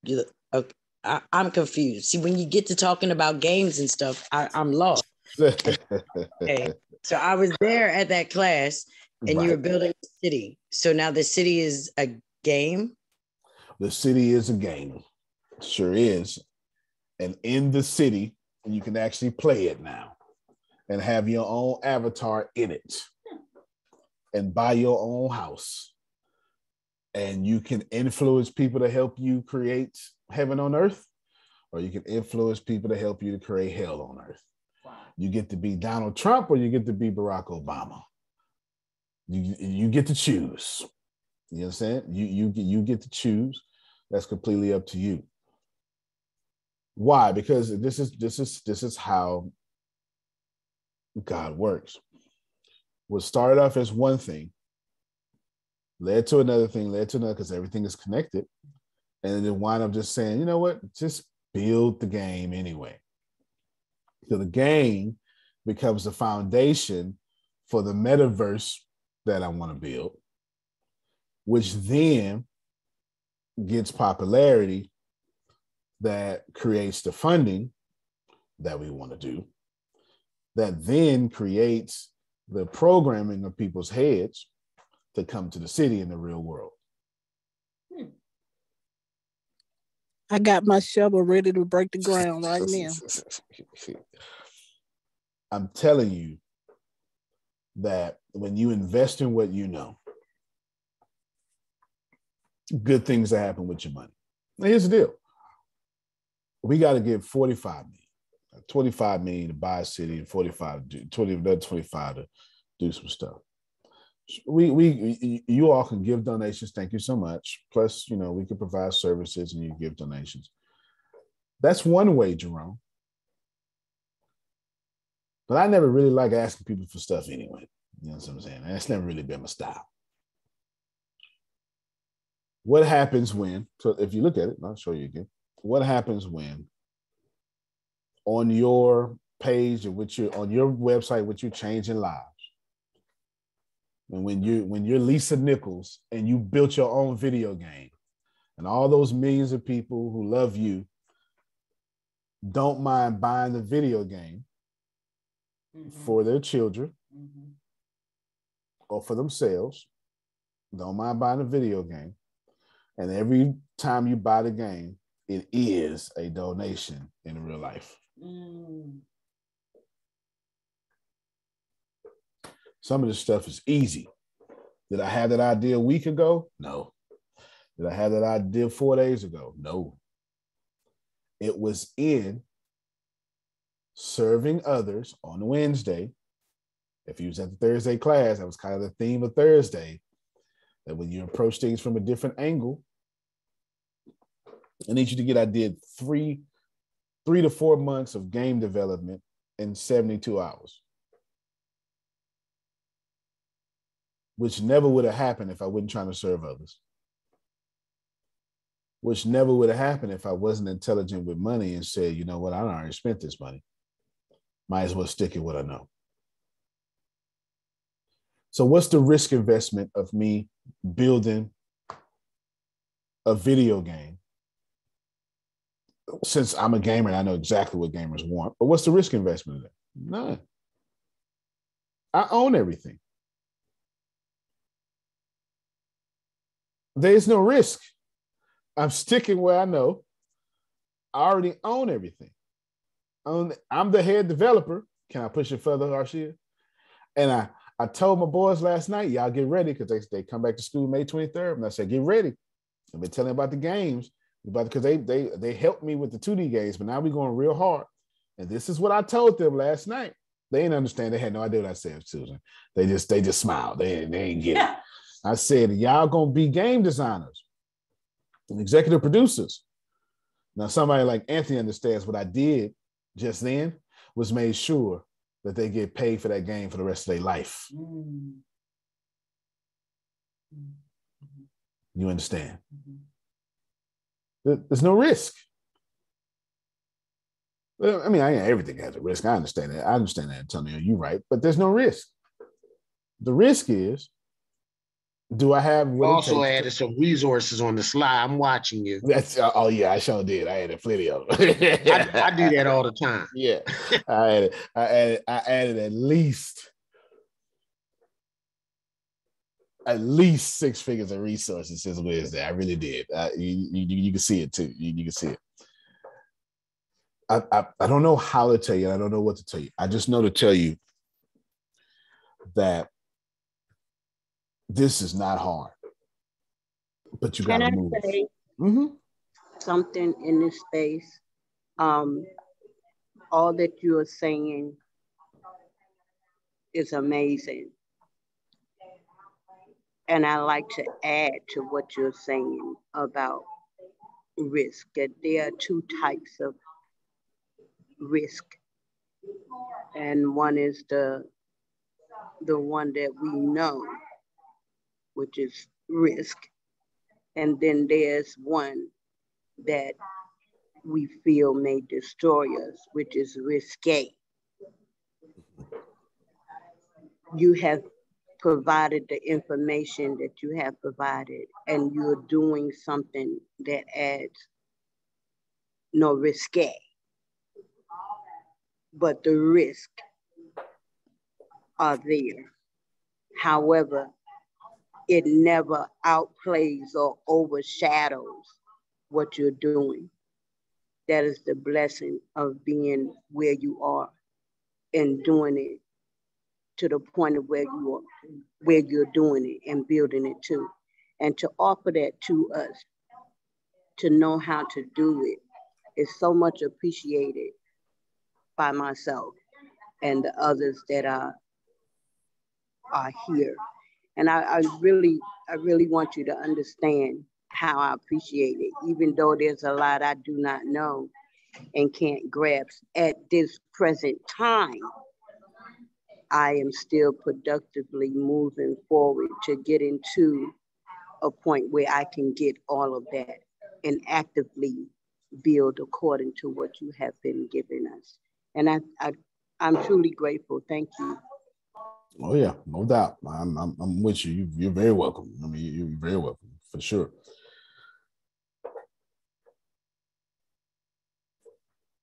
Speaker 9: you okay, I, am confused. See, when you get to talking about games and stuff, I, I'm lost. Okay. So I was there at that class and right. you were building a city. So now the city is a game?
Speaker 1: The city is a game. Sure is. And in the city, you can actually play it now and have your own avatar in it and buy your own house. And you can influence people to help you create heaven on earth, or you can influence people to help you to create hell on earth. You get to be Donald Trump or you get to be Barack Obama. You you get to choose. You know what understand? You you you get to choose. That's completely up to you. Why? Because this is this is this is how God works. What started off as one thing led to another thing, led to another, because everything is connected. And then wind up just saying, you know what? Just build the game anyway. So the game becomes the foundation for the metaverse that I want to build, which then gets popularity that creates the funding that we want to do, that then creates the programming of people's heads to come to the city in the real world.
Speaker 10: I got my shovel ready to break the ground right now.
Speaker 1: I'm telling you that when you invest in what you know, good things happen with your money. Now, here's the deal. We got to get 45 million, 25 million to buy a city and 45 to do 20, another 25 to do some stuff. We we you all can give donations. Thank you so much. Plus, you know, we can provide services and you give donations. That's one way, Jerome. But I never really like asking people for stuff anyway. You know what I'm saying? That's never really been my style. What happens when, so if you look at it, I'll show you again. What happens when on your page or with your on your website with you're changing lives? And when you when you're Lisa Nichols and you built your own video game, and all those millions of people who love you don't mind buying the video game mm-hmm. for their children mm-hmm. or for themselves, don't mind buying a video game. And every time you buy the game, it is a donation in real life. Mm. Some of this stuff is easy. Did I have that idea a week ago? No. Did I have that idea four days ago? No. It was in serving others on Wednesday. If you was at the Thursday class, that was kind of the theme of Thursday. That when you approach things from a different angle, I need you to get I did three, three to four months of game development in 72 hours. Which never would have happened if I wasn't trying to serve others which never would have happened if I wasn't intelligent with money and said, you know what, I already spent this money. Might as well stick it what I know. So, what's the risk investment of me building a video game? Since I'm a gamer and I know exactly what gamers want, but what's the risk investment of that? None. I own everything. There's no risk. I'm sticking where I know. I already own everything. I'm the head developer. Can I push it further, Arshia? And I, I told my boys last night, y'all get ready because they, they come back to school May 23rd. And I said, get ready. I've been telling about the games, because they they they helped me with the 2D games, but now we're going real hard. And this is what I told them last night. They didn't understand. They had no idea what I said, Susan. They just they just smiled. They, they ain't get it. I said, y'all gonna be game designers and executive producers. Now, somebody like Anthony understands what I did just then was made sure that they get paid for that game for the rest of their life. Mm-hmm. You understand? Mm-hmm. There's no risk. I mean, I, everything has a risk. I understand that. I understand that, Antonio. You're right, but there's no risk. The risk is do I have
Speaker 11: also added to... some resources on the slide? I'm watching you.
Speaker 1: That's uh, oh yeah, I sure did. I added plenty of them.
Speaker 11: I, I, do that all the time.
Speaker 1: Yeah, I added, I added, I added at least at least six figures of resources since Wednesday. I really did. Uh, you, you, you can see it too. You, you can see it. I, I, I don't know how to tell you. I don't know what to tell you. I just know to tell you that this is not hard, but you got to move. Say
Speaker 8: mm-hmm. something in this space? Um, all that you are saying is amazing. And I like to add to what you're saying about risk, that there are two types of risk. And one is the the one that we know which is risk. And then there's one that we feel may destroy us, which is risque. You have provided the information that you have provided, and you're doing something that adds no risque. But the risk are there. However, it never outplays or overshadows what you're doing. That is the blessing of being where you are and doing it to the point of where you are, where you're doing it and building it too. And to offer that to us, to know how to do it, is so much appreciated by myself and the others that are are here and I, I really, I really want you to understand how I appreciate it, even though there's a lot I do not know. and can't grasp at this present time, I am still productively moving forward to get into a point where I can get all of that and actively build according to what you have been giving us. And I, I I'm truly grateful. Thank you.
Speaker 1: Oh yeah, no doubt. I'm I'm, I'm with you. you. are very welcome. I mean, you're very welcome for sure.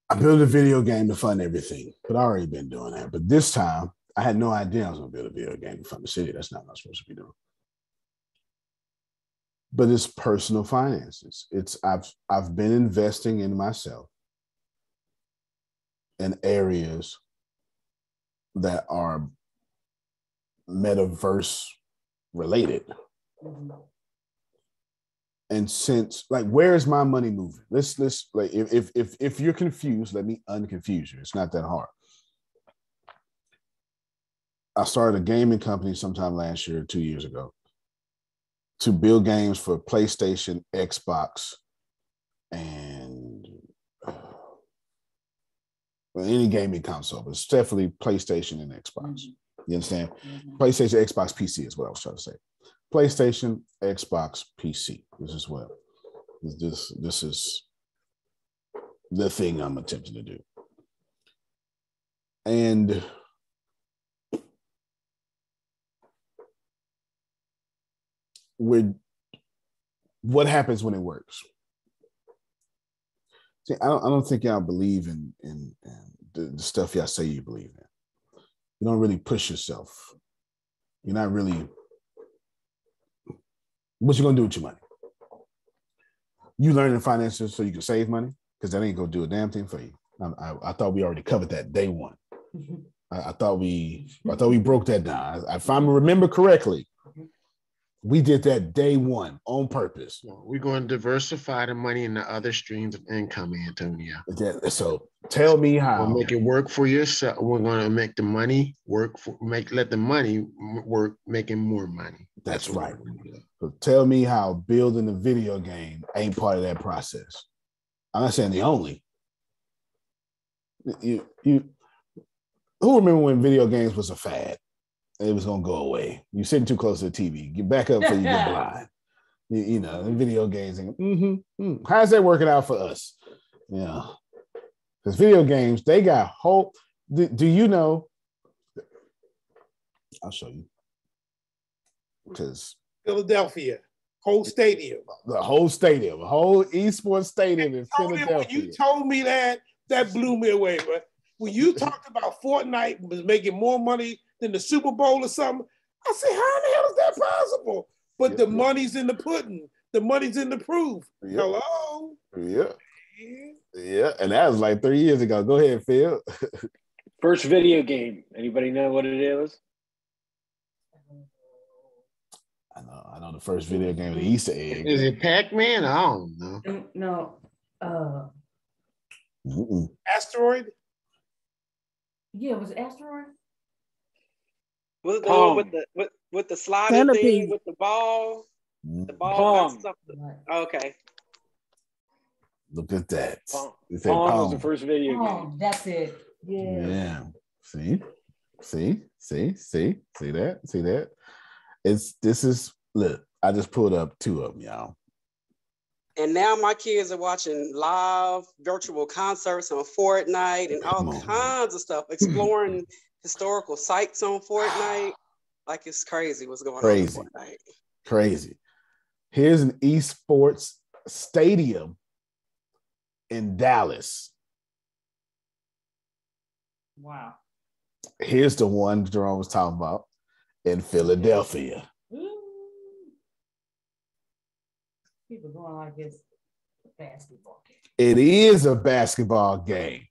Speaker 1: I built a video game to fund everything, but I already been doing that. But this time, I had no idea I was going to build a video game to fund the city. That's not what I'm supposed to be doing. But it's personal finances. It's I've I've been investing in myself in areas that are metaverse related. Mm-hmm. And since like where is my money moving? Let's let's like if if if if you're confused, let me unconfuse you. It's not that hard. I started a gaming company sometime last year, two years ago, to build games for PlayStation, Xbox, and any gaming console, but it's definitely PlayStation and Xbox. Mm-hmm. You understand? Mm-hmm. PlayStation, Xbox, PC is what I was trying to say. PlayStation, Xbox, PC. This is what this this is the thing I'm attempting to do. And with what happens when it works? See, I don't, I don't think y'all believe in, in, in the, the stuff y'all say you believe in. You don't really push yourself. You're not really. What you gonna do with your money? You learning finances so you can save money because that ain't gonna do a damn thing for you. I, I, I thought we already covered that day one. Mm-hmm. I, I, thought we I thought we broke that down. if I remember correctly, we did that day one on purpose.
Speaker 11: Well, we're going to diversify the money in the other streams of income, Antonio.
Speaker 1: So tell me how.
Speaker 11: We'll make it work for yourself. We're going to make the money work for make let the money work, making more money.
Speaker 1: That's, That's right. So tell me how building a video game ain't part of that process. I'm not saying the only. You you who remember when video games was a fad? It was gonna go away. You're sitting too close to the TV. Get back up before you get blind. You, you know, video games. And, mm-hmm, mm. How's that working out for us? Yeah, because video games they got whole. Do, do you know? I'll show you. Because
Speaker 7: Philadelphia, whole stadium,
Speaker 1: the whole stadium, whole esports stadium in Philadelphia.
Speaker 7: When you told me that, that blew me away. But when you talked about Fortnite was making more money than the Super Bowl or something. I say, how in the hell is that possible? But yep, the yep. money's in the pudding. The money's in the proof. Yep. Hello.
Speaker 1: Yeah. Yeah, and that was like three years ago. Go ahead, Phil.
Speaker 12: First video game. Anybody know what it is?
Speaker 1: I know. I know the first video game, the Easter egg.
Speaker 11: Is it Pac Man? I don't know.
Speaker 6: No. Uh.
Speaker 7: Mm-mm. Asteroid.
Speaker 6: Yeah, it was Asteroid.
Speaker 2: Was the one with the with, with the sliding Centipede. thing with the ball? The ball Pong. Okay.
Speaker 1: Look at that.
Speaker 12: Pong, Pong was the first video
Speaker 6: Pong, game. That's it. Yeah.
Speaker 1: Yeah. See? See? See? See? See that? See that? It's this is look, I just pulled up two of them, y'all.
Speaker 2: And now my kids are watching live virtual concerts on Fortnite and all kinds of stuff, exploring historical sites on Fortnite. Like it's crazy what's going crazy. on Fortnite.
Speaker 1: Crazy. Here's an esports stadium in Dallas.
Speaker 6: Wow.
Speaker 1: Here's the one Jerome was talking about in Philadelphia.
Speaker 6: People going like this basketball game.
Speaker 1: It is a basketball game.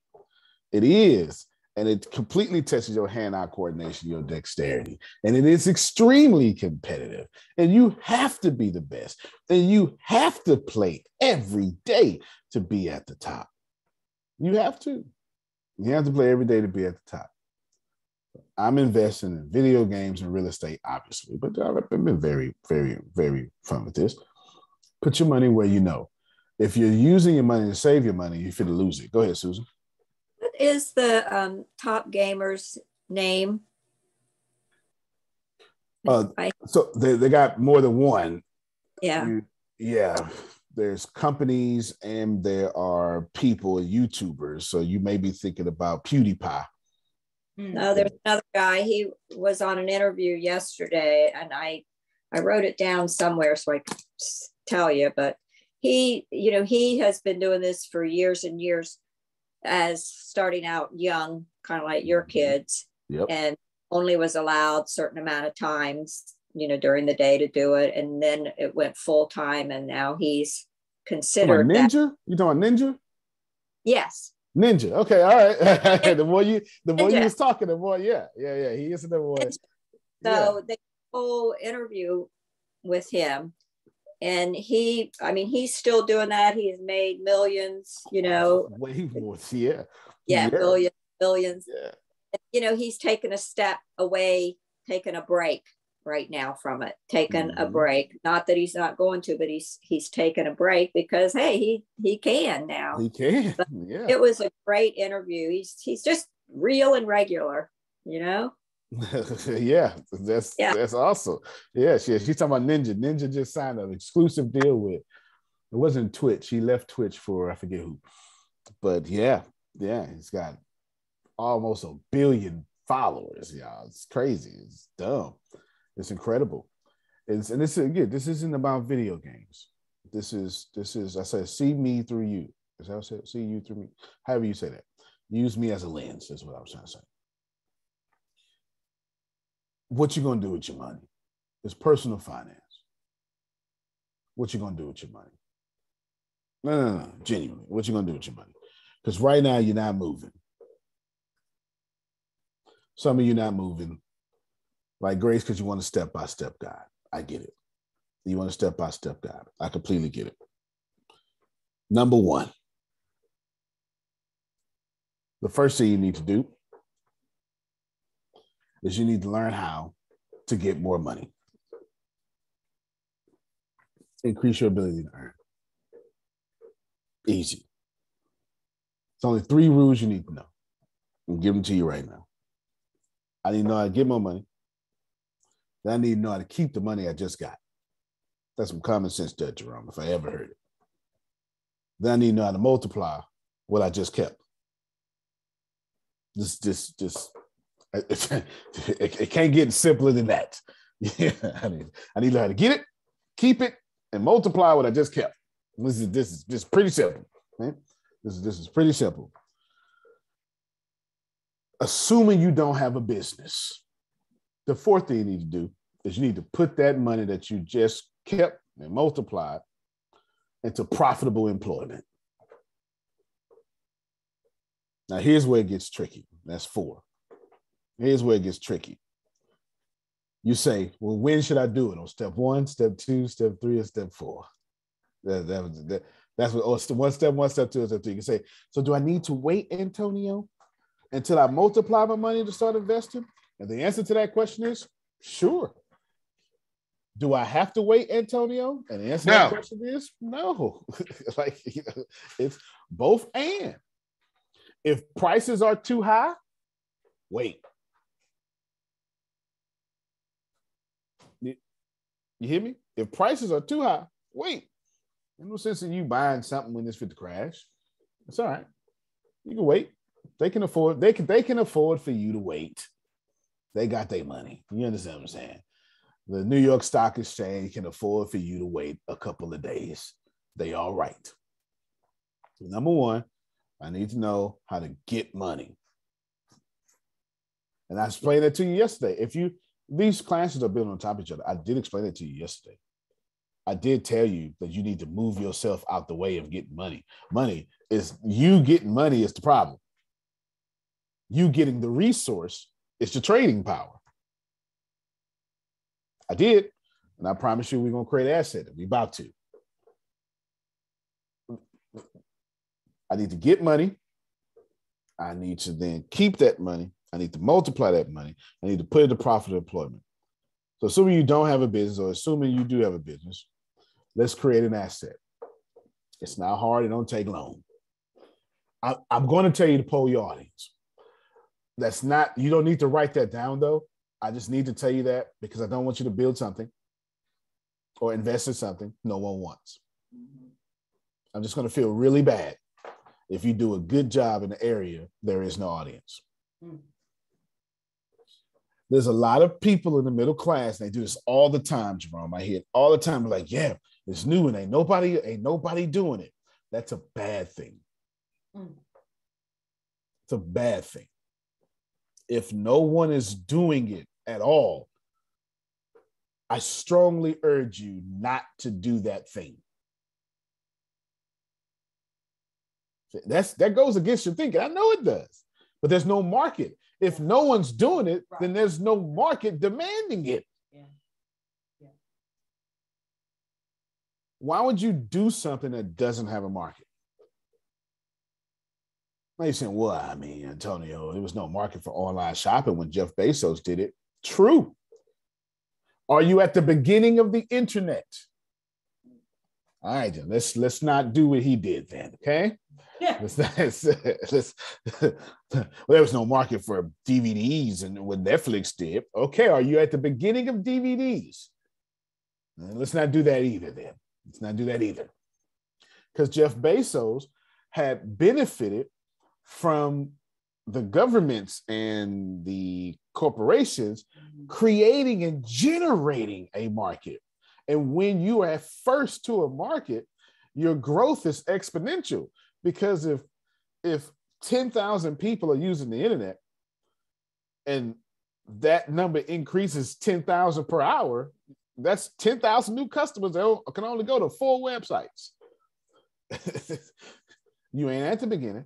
Speaker 1: It is and it completely tests your hand-eye coordination, your dexterity, and it is extremely competitive. And you have to be the best, and you have to play every day to be at the top. You have to. You have to play every day to be at the top. I'm investing in video games and real estate, obviously, but I've been very, very, very fun with this. Put your money where you know. If you're using your money to save your money, you're going to lose it. Go ahead, Susan.
Speaker 5: Is the um, top gamer's name?
Speaker 1: Uh, so they, they got more than one.
Speaker 5: Yeah.
Speaker 1: You- yeah. There's companies and there are people, YouTubers. So you may be thinking about PewDiePie.
Speaker 5: No, there's another guy. He was on an interview yesterday, and I I wrote it down somewhere so I could tell you. But he, you know, he has been doing this for years and years, as starting out young, kind of like your mm-hmm. kids,
Speaker 1: Yep.
Speaker 5: and only was allowed certain amount of times, you know, during the day to do it, and then it went full time, and now he's considered that.
Speaker 1: Ninja? You talking Ninja?
Speaker 5: Yes.
Speaker 1: Ninja. Okay, all right. the more you the more you was talking, the more, yeah, yeah, yeah. He is the one.
Speaker 5: So the whole interview with him, and he, I mean, he's still doing that. He's made millions, you know,
Speaker 1: Way more, yeah.
Speaker 5: yeah,
Speaker 1: Yeah.
Speaker 5: millions, billions.
Speaker 1: Yeah.
Speaker 5: You know, he's taken a step away, taken a break right now from it, taken a
Speaker 1: Mhm.
Speaker 5: break. Not that he's not going to, but he's he's taken a break because hey, he he can now.
Speaker 1: He can.
Speaker 5: But
Speaker 1: Yeah.
Speaker 5: It was a great interview. He's he's just real and regular, you know.
Speaker 1: yeah, that's
Speaker 5: Yeah.
Speaker 1: that's awesome. Yeah, she, she's talking about Ninja. Ninja just signed an exclusive deal with it wasn't Twitch. He left Twitch for I forget who. But yeah, yeah, he's got almost a billion followers, y'all. It's crazy. It's dumb. It's incredible. It's and this is again, this isn't about video games. This is this is I said, see me through you. Is that what I said? See you through me. However you say that. Use me as a lens, is what I was trying to say what you gonna do with your money? It's personal finance. What you gonna do with your money? No no no genuinely what you gonna do with your money? Because right now you're not moving. Some of you not moving. Like grace because you want a step-by-step guide. I get it. You want a step-by-step guide. I completely get it. Number one the first thing you need to do is you need to learn how to get more money. Increase your ability to earn. Easy. It's only three rules you need to know. I'm giving them to you right now. I need to know how to get more money. Then I need to know how to keep the money I just got. That's some common sense there, Jerome, if I ever heard it. Then I need to know how to multiply what I just kept. This, just, this it, it, it can't get simpler than that. Yeah, I need, I need to learn how to get it, keep it, and multiply what I just kept. This is this is just pretty simple. This is this is pretty simple. Assuming you don't have a business, the fourth thing you need to do is you need to put that money that you just kept and multiplied into profitable employment. Now, here's where it gets tricky. That's four. Here's where it gets tricky. You say, well, when should I do it? On step one, step two, step three, or step four? That, that, that- that's what, oh, st- one step, one step two, step three. You can say, so do I need to wait, Antonio, until I multiply my money to start investing? And the answer to that question is sure. Do I have to wait, Antonio? And the answer to that question is no. like, you know, it's both and. If prices are too high, wait. You, you hear me? If prices are too high, wait. No sense in you buying something when it's fit to crash. It's all right. You can wait. They can afford, they can they can afford for you to wait. They got their money. You understand what I'm saying? The New York Stock Exchange can afford for you to wait a couple of days. They all right. Number one, I need to know how to get money. And I explained that to you yesterday. If you these classes are built on top of each other, I did explain it to you yesterday. I did tell you that you need to move yourself out the way of getting money. Money is you getting money is the problem. You getting the resource is the trading power. I did, and I promise you we're gonna create asset. We about to. I need to get money. I need to then keep that money. I need to multiply that money. I need to put it to profit employment. So, assuming you don't have a business, or assuming you do have a business, let's create an asset. It's not hard. It don't take long. I, I'm going to tell you to poll your audience. That's not, you don't need to write that down though. I just need to tell you that because I don't want you to build something or invest in something no one wants. I'm just going to feel really bad if you do a good job in the area there is no audience. Hmm. There's a lot of people in the middle class, and they do this all the time, Jerome. I hear it all the time, like, yeah, it's new and ain't nobody, ain't nobody doing it. That's a bad thing. Mm. It's a bad thing. If no one is doing it at all, I strongly urge you not to do that thing. That's that goes against your thinking. I know it does, but there's no market. If no one's doing it, then there's no market demanding it. Why would you do something that doesn't have a market? Now you're saying, well, I mean, Antonio, there was no market for online shopping when Jeff Bezos did it. True. Are you at the beginning of the internet? All right, then let's let's not do what he did then. Okay.
Speaker 6: Yeah.
Speaker 1: Well, there was no market for DVDs and what Netflix did. Okay, are you at the beginning of DVDs? Let's not do that either. Then let's not do that either, because Jeff Bezos had benefited from the governments and the corporations creating and generating a market. And when you are first to a market, your growth is exponential because if if 10,000 people are using the internet and that number increases 10,000 per hour, that's 10,000 new customers that can only go to four websites. you ain't at the beginning.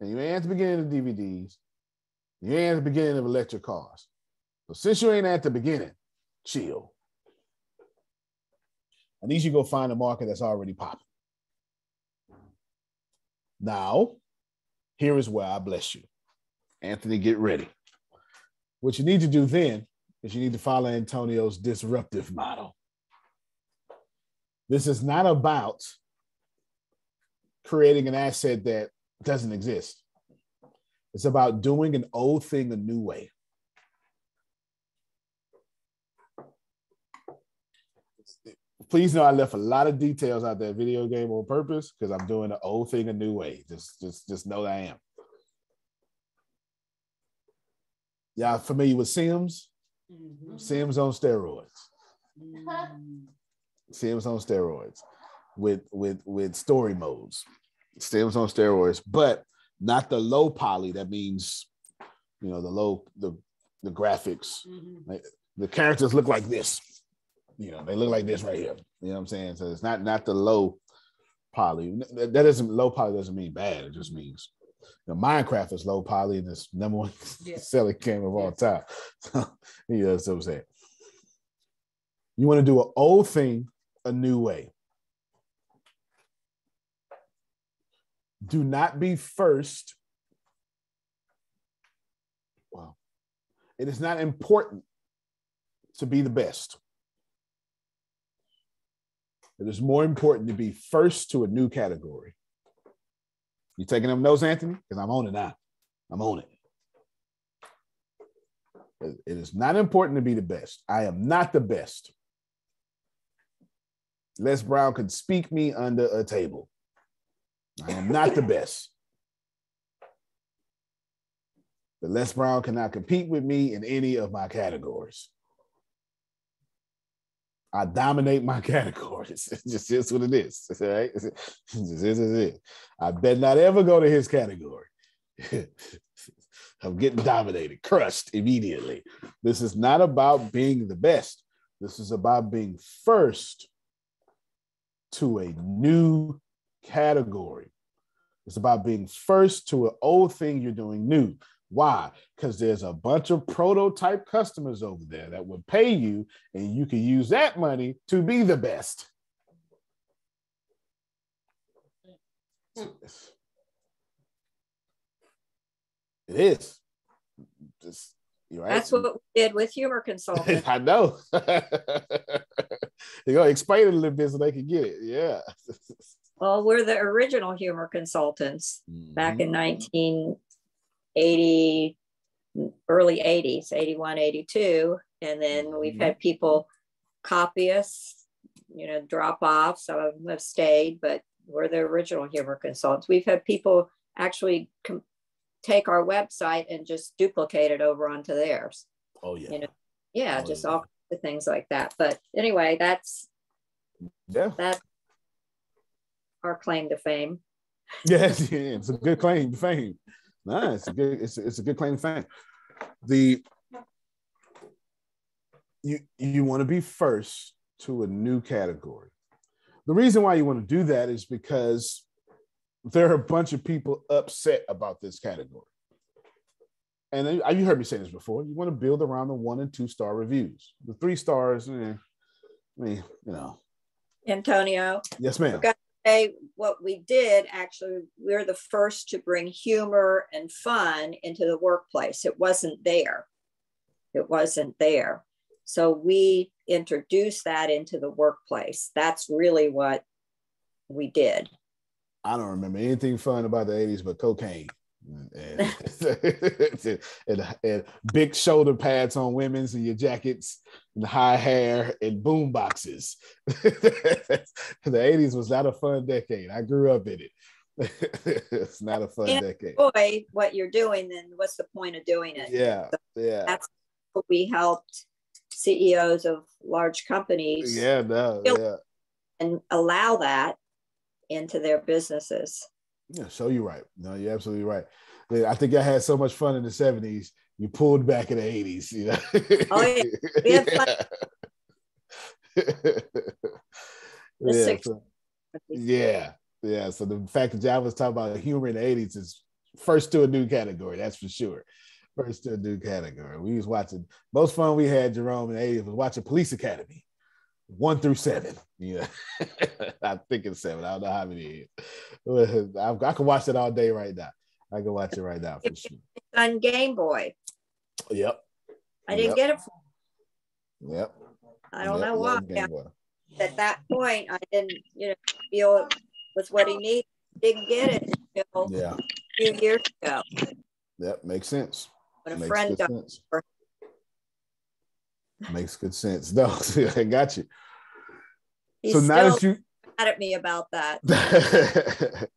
Speaker 1: And you ain't at the beginning of DVDs. You ain't at the beginning of electric cars. So since you ain't at the beginning, chill. I need you to go find a market that's already popping. Now, here is where I bless you. Anthony, get ready. What you need to do then is you need to follow Antonio's disruptive model. This is not about creating an asset that doesn't exist. It's about doing an old thing a new way. Please know I left a lot of details out that video game on purpose because I'm doing the old thing a new way. Just, just, just know that I am. Y'all familiar with Sims? Mm-hmm. Sims on steroids. Mm. Sims on steroids with with with story modes. Sims on steroids, but not the low poly. That means, you know, the low the the graphics. Mm-hmm. Like, the characters look like this. You know, they look like this right here. You know what I'm saying? So it's not not the low poly. That doesn't low poly doesn't mean bad. It just means you know, Minecraft is low poly and it's number one selling game of all time. So, yeah, that's what I'm saying. You want to do an old thing a new way. Do not be first. Wow. It is not important to be the best. It is more important to be first to a new category. You taking them notes, Anthony? Because I'm on it now. I'm on it. It is not important to be the best. I am not the best. Les Brown could speak me under a table. I am not the best. But Les Brown cannot compete with me in any of my categories. I dominate my categories. It just is what it is. Right? It just is it is. I bet not ever go to his category. I'm getting dominated, crushed immediately. This is not about being the best. This is about being first to a new category. It's about being first to an old thing you're doing new. Why? Because there's a bunch of prototype customers over there that would pay you, and you can use that money to be the best. Hmm. It is. Just, right.
Speaker 5: That's what we did with humor consulting.
Speaker 1: I know. you know, explain it a little bit so they can get it. Yeah.
Speaker 5: well, we're the original humor consultants mm-hmm. back in
Speaker 1: mm-hmm.
Speaker 5: 19 80, early 80s, 81, 82. And then we've
Speaker 1: mm-hmm.
Speaker 5: had people copy us, you know, drop off. Some of them have stayed, but we're the original humor consultants. We've had people actually com- take our website and just duplicate it over onto theirs.
Speaker 1: Oh, yeah.
Speaker 5: You know? Yeah,
Speaker 1: oh,
Speaker 5: just
Speaker 1: yeah.
Speaker 5: all things like that. But anyway, that's
Speaker 1: yeah.
Speaker 5: That's our claim to fame.
Speaker 1: Yes, yeah, it's a good claim to fame. Nah, it's a good, it's a, it's a good claim to fame. The you you want to be first to a new category. The reason why you want to do that is because there are a bunch of people upset about this category. And you heard me say this before. You want to build around the one and two star reviews. The three stars, eh, I mean, you know,
Speaker 5: Antonio,
Speaker 1: yes, ma'am.
Speaker 5: forgot say what we did actually, we're the first to bring humor and fun into the workplace. It wasn't there. It wasn't there. So we introduced that into the workplace. That's really what we did.
Speaker 1: I don't remember anything fun about the 80s but cocaine. And, and, and big shoulder pads on women's and your jackets and high hair and boom boxes. the 80s was not a fun decade. I grew up in it. it's not a fun
Speaker 5: And
Speaker 1: decade.
Speaker 5: Boy, what you're doing, then what's the point of doing it?
Speaker 1: Yeah, yeah.
Speaker 5: That's what we helped CEOs of large companies
Speaker 1: Yeah, no, yeah.
Speaker 5: and allow that into their businesses.
Speaker 1: Yeah, show you right. No, you're absolutely right. I think I had so much fun in the 70s. You pulled back in the 80s, you know.
Speaker 5: Oh, yeah. We had fun. The
Speaker 1: yeah, so- yeah, yeah. So the fact that John was talking about humor in the 80s is first to a new category, that's for sure. First to a new category. We was watching most fun we had, Jerome, in the 80s was watching Police Academy. One through seven. Yeah. I think it's seven. I don't know how many. I, I can watch it all day right now. I can watch it right now for sure.
Speaker 5: On Game Boy.
Speaker 1: Yep.
Speaker 5: I didn't
Speaker 1: Yep.
Speaker 5: get it.
Speaker 1: Yep.
Speaker 5: I don't
Speaker 1: Yep,
Speaker 5: know why. At that point, I didn't, you know, feel it was what he needed. Didn't get it until
Speaker 1: Yeah.
Speaker 5: a few years ago
Speaker 1: Yep. Makes sense.
Speaker 5: when a
Speaker 1: Makes
Speaker 5: friend died.
Speaker 1: Makes good sense. No, I got you.
Speaker 5: He's
Speaker 1: so now that you
Speaker 5: mad at me about that.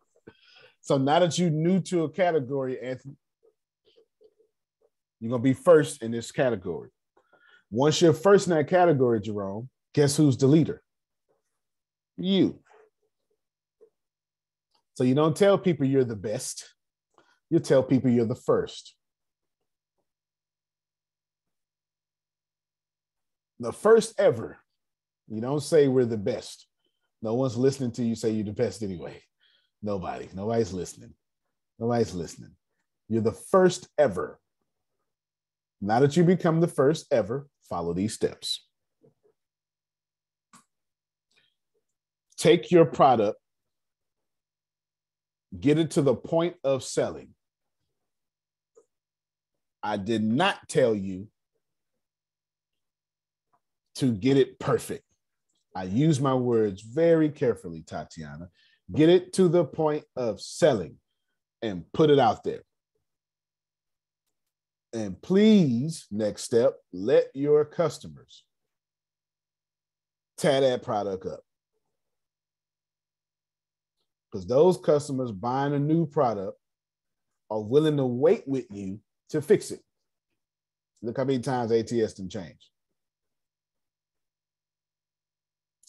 Speaker 1: so now that you new to a category, Anthony, you're gonna be first in this category. Once you're first in that category, Jerome, guess who's the leader? You. So you don't tell people you're the best. You tell people you're the first. The first ever. You don't say we're the best. No one's listening to you say you're the best anyway. Nobody. Nobody's listening. Nobody's listening. You're the first ever. Now that you become the first ever, follow these steps. Take your product, get it to the point of selling. I did not tell you to get it perfect. I use my words very carefully, Tatiana. Get it to the point of selling and put it out there. And please, next step, let your customers tear that product up. Because those customers buying a new product are willing to wait with you to fix it. Look how many times ATS didn't change.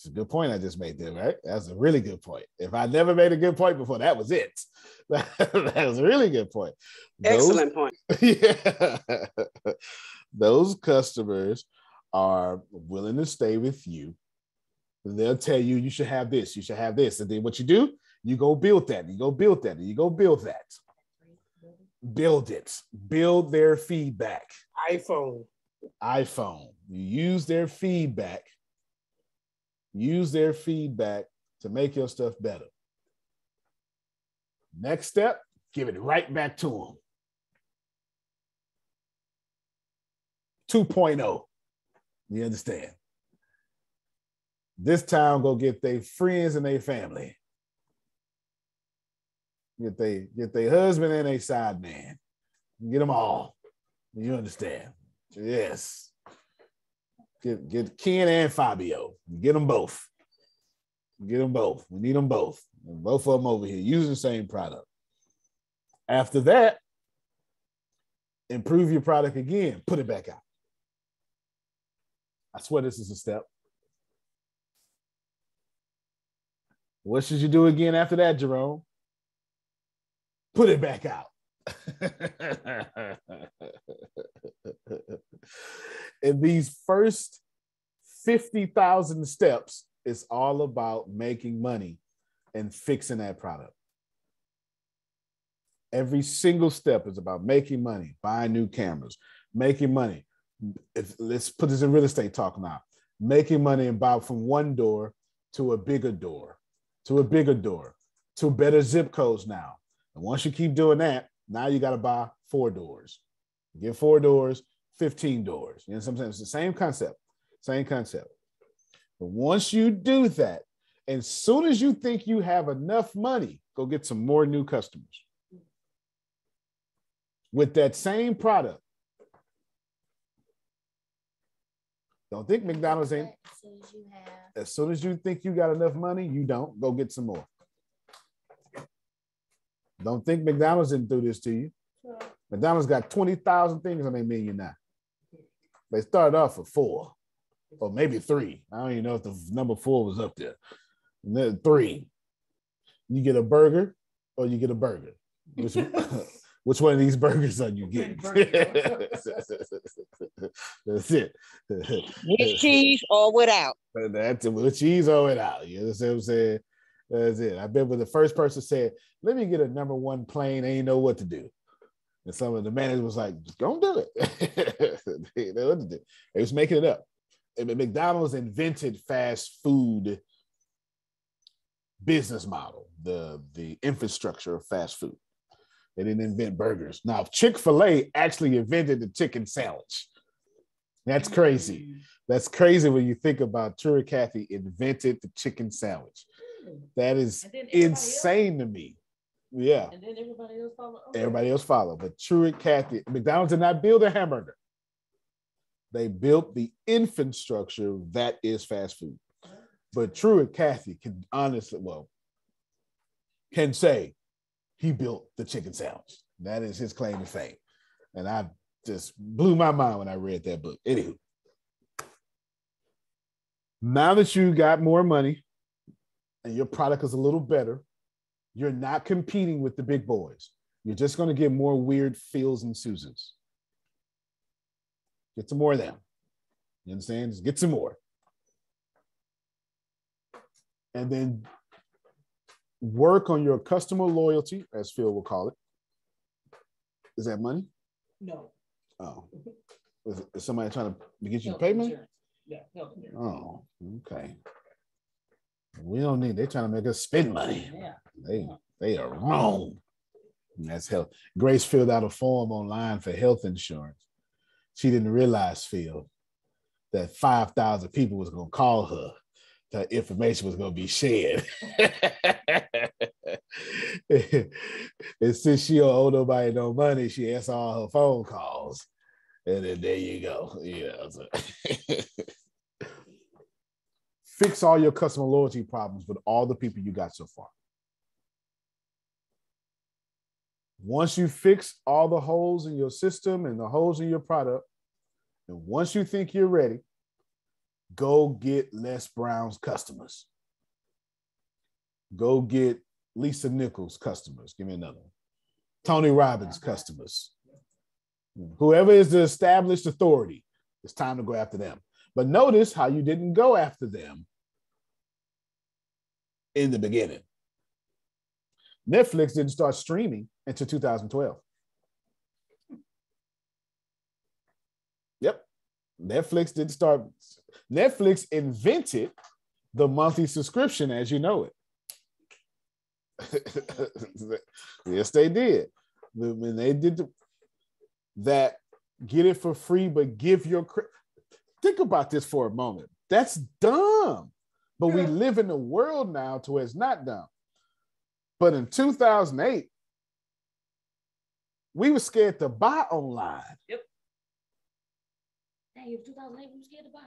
Speaker 1: It's a good point I just made there, right? That's a really good point. If I never made a good point before, that was it. that was a really good point.
Speaker 2: Excellent point.
Speaker 1: yeah. Those customers are willing to stay with you. They'll tell you you should have this, you should have this. And then what you do, you go build that, you go build that, and you go build that. Build it, build their feedback.
Speaker 7: iPhone.
Speaker 1: iPhone. You use their feedback. Use their feedback to make your stuff better. Next step, give it right back to them. 2.0. You understand? This town go get their friends and their family. Get they get their husband and a side man. Get them all. You understand? Yes. Get get Ken and Fabio. Get them both. Get them both. We need them both. Both of them over here using the same product. After that, improve your product again. Put it back out. I swear this is a step. What should you do again after that, Jerome? Put it back out. In these first 50,000 steps, it's all about making money and fixing that product. Every single step is about making money, buying new cameras, making money. If, let's put this in real estate talk now. Making money and about from one door to a bigger door, to a bigger door, to better zip codes now. And once you keep doing that, now you got to buy four doors. Get four doors, 15 doors. You know, sometimes it's the same concept, same concept. But once you do that, as soon as you think you have enough money, go get some more new customers with that same product. Don't think McDonald's ain't. As soon as you think you got enough money, you don't. Go get some more. Don't think McDonald's didn't do this to you. McDonald's got 20,000 things on their menu now. They started off with four or maybe three. I don't even know if the number four was up there. And then three. You get a burger or you get a burger. Which, which one of these burgers are you getting? That's it.
Speaker 13: With cheese or without.
Speaker 1: That's it. With cheese or without. You know what I'm saying? That's it. I bet when the first person said, let me get a number one plane, they ain't know what to do. And some of the managers was like, don't do it. they, know what to do. they was making it up. And McDonald's invented fast food business model, the, the infrastructure of fast food. They didn't invent burgers. Now, Chick-fil-A actually invented the chicken sandwich. That's crazy. Mm. That's crazy when you think about Truett Cathy invented the chicken sandwich. That is insane else? to me. Yeah.
Speaker 6: And then everybody else follow.
Speaker 1: Okay. Everybody else follow. But Truett Cathy, McDonald's did not build a hamburger. They built the infrastructure that is fast food. But Truett Cathy can honestly, well, can say he built the chicken sandwich. That is his claim to fame. And I just blew my mind when I read that book. Anywho, now that you got more money and your product is a little better, you're not competing with the big boys. You're just going to get more weird feels and Susans. Get some more of them. You understand? Just get some more. And then work on your customer loyalty, as Phil will call it. Is that money?
Speaker 6: No.
Speaker 1: Oh. Is, somebody trying to get you to pay money?
Speaker 6: Yeah,
Speaker 1: Oh, okay. We don't need. They're trying to make us spend money.
Speaker 6: Yeah.
Speaker 1: They they are wrong. And that's health. Grace filled out a form online for health insurance. She didn't realize, Phil, that five thousand people was gonna call her. That information was gonna be shared. and since she don't owe nobody no money, she answered all her phone calls. And then there you go. Yeah. So. Fix all your customer loyalty problems with all the people you got so far. Once you fix all the holes in your system and the holes in your product, and once you think you're ready, go get Les Brown's customers. Go get Lisa Nichols customers. Give me another one. Tony Robbins customers. Whoever is the established authority, it's time to go after them. But notice how you didn't go after them in the beginning. Netflix didn't start streaming until 2012. Yep. Netflix didn't start, Netflix invented the monthly subscription as you know it. yes, they did. When they did the, that get it for free, but give your. Think about this for a moment. That's dumb. But we live in a world now to where it's not dumb. But in 2008, we were scared to buy online.
Speaker 6: Yep. Hey, 2008, we were scared to buy.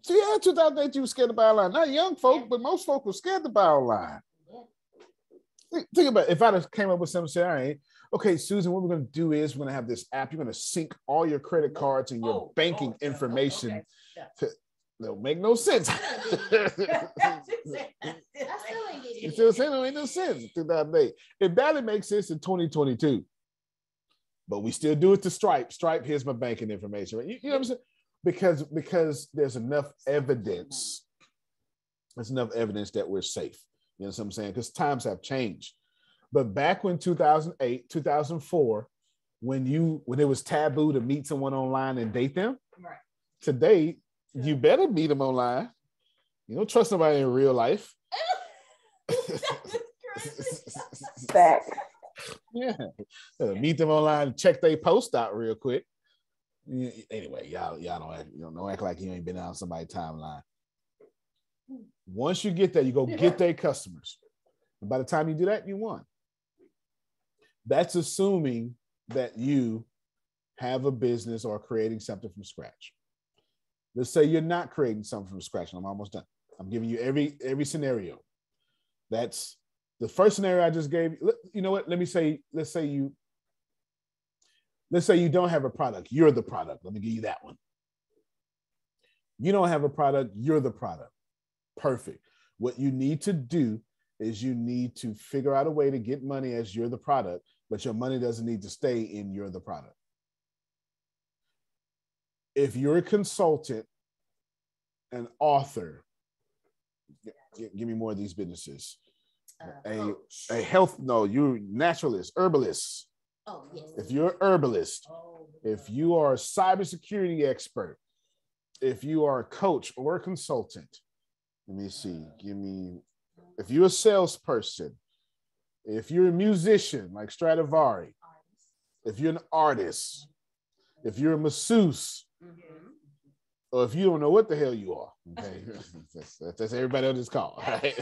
Speaker 1: So yeah, 2008, you were scared to buy online. Not young folk, but most folk were scared to buy online. Think, think about it. if I just came up with something, say, all right, okay, Susan, what we're going to do is we're going to have this app. You're going to sync all your credit oh, cards and your
Speaker 6: Oh,
Speaker 1: banking
Speaker 6: oh, oh yeah,
Speaker 1: information.
Speaker 6: okay, yeah.
Speaker 1: It'll make no sense. it still saying it ain't no sense to that 2008. It barely makes sense in 2022. But we still do it to Stripe. Stripe, here's my banking information. You, you know what I'm saying? Because because there's enough evidence. There's enough evidence that we're safe. You know what I'm saying? Because times have changed. But back when 2008, 2004, when you when it was taboo to meet someone online and date them,
Speaker 6: Right.
Speaker 1: today you better meet them online. You don't trust somebody in real life.
Speaker 8: Fact.
Speaker 1: Yeah. Uh, meet them online, check their post out real quick. Anyway, y'all, y'all don't act, you know, don't act like you ain't been on somebody's timeline. Once you get there, you go get their customers. And by the time you do that, you won. That's assuming that you have a business or creating something from scratch. Let's say you're not creating something from scratch, and I'm almost done. I'm giving you every every scenario. That's the first scenario I just gave. you. You know what? Let me say, let's say you, let's say you don't have a product. You're the product. Let me give you that one. You don't have a product. You're the product. Perfect. What you need to do is you need to figure out a way to get money as you're the product, but your money doesn't need to stay in you're the product. If you're a consultant, an author, gi- give me more of these businesses. A, uh, oh, a health, no, you're naturalist, herbalist.
Speaker 6: Oh, yes.
Speaker 1: If you're herbalist, oh, if you are a cybersecurity expert, if you are a coach or a consultant, let me see, give me, if you're a salesperson, if you're a musician like Stradivari, if you're an artist, if you're a masseuse, Mm-hmm. or if you don't know what the hell you are, okay, that's, that's, that's everybody on this call. Right?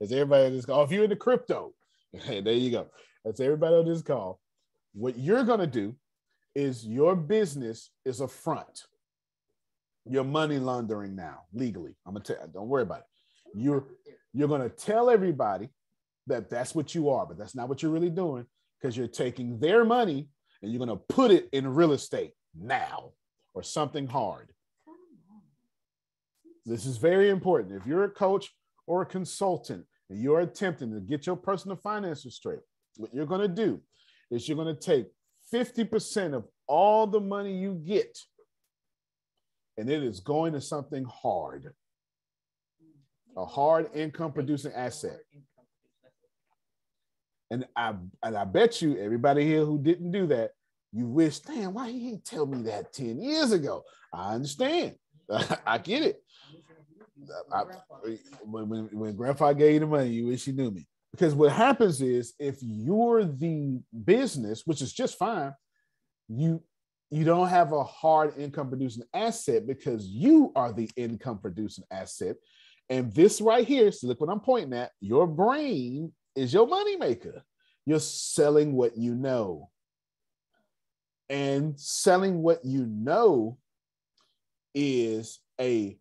Speaker 1: that's everybody on this call. If you're into crypto, okay, there you go. That's everybody on this call. What you're gonna do is your business is a front. You're money laundering now legally. I'm gonna tell. Don't worry about it. You're you're gonna tell everybody that that's what you are, but that's not what you're really doing because you're taking their money and you're gonna put it in real estate now or something hard. This is very important. If you're a coach or a consultant and you're attempting to get your personal finances straight, what you're going to do is you're going to take 50% of all the money you get and it is going to something hard, a hard income producing asset. And I and I bet you everybody here who didn't do that, you wish, damn, why he ain't tell me that 10 years ago? I understand. I get it. I- when, when, when grandpa gave you the money, you wish you knew me. Because what happens is if you're the business, which is just fine, you you don't have a hard income producing asset because you are the income producing asset. And this right here, so look what I'm pointing at, your brain is your money maker. You're selling what you know. And selling what you know is a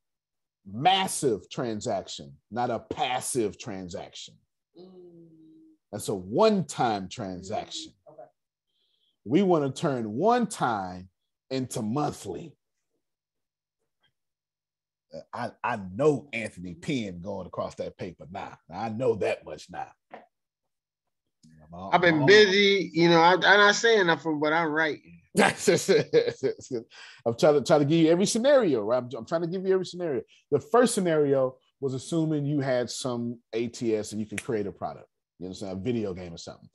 Speaker 1: massive transaction, not a passive transaction. Mm. That's a one time transaction. Mm, we want to turn one time into monthly. I, I know Anthony mm. pen going across that paper now. I know that much now.
Speaker 11: I've been busy, you know. I, I'm not saying nothing, but I'm writing.
Speaker 1: I'm trying to try to give you every scenario, right? I'm, I'm trying to give you every scenario. The first scenario was assuming you had some ATS and you can create a product. You understand a video game or something.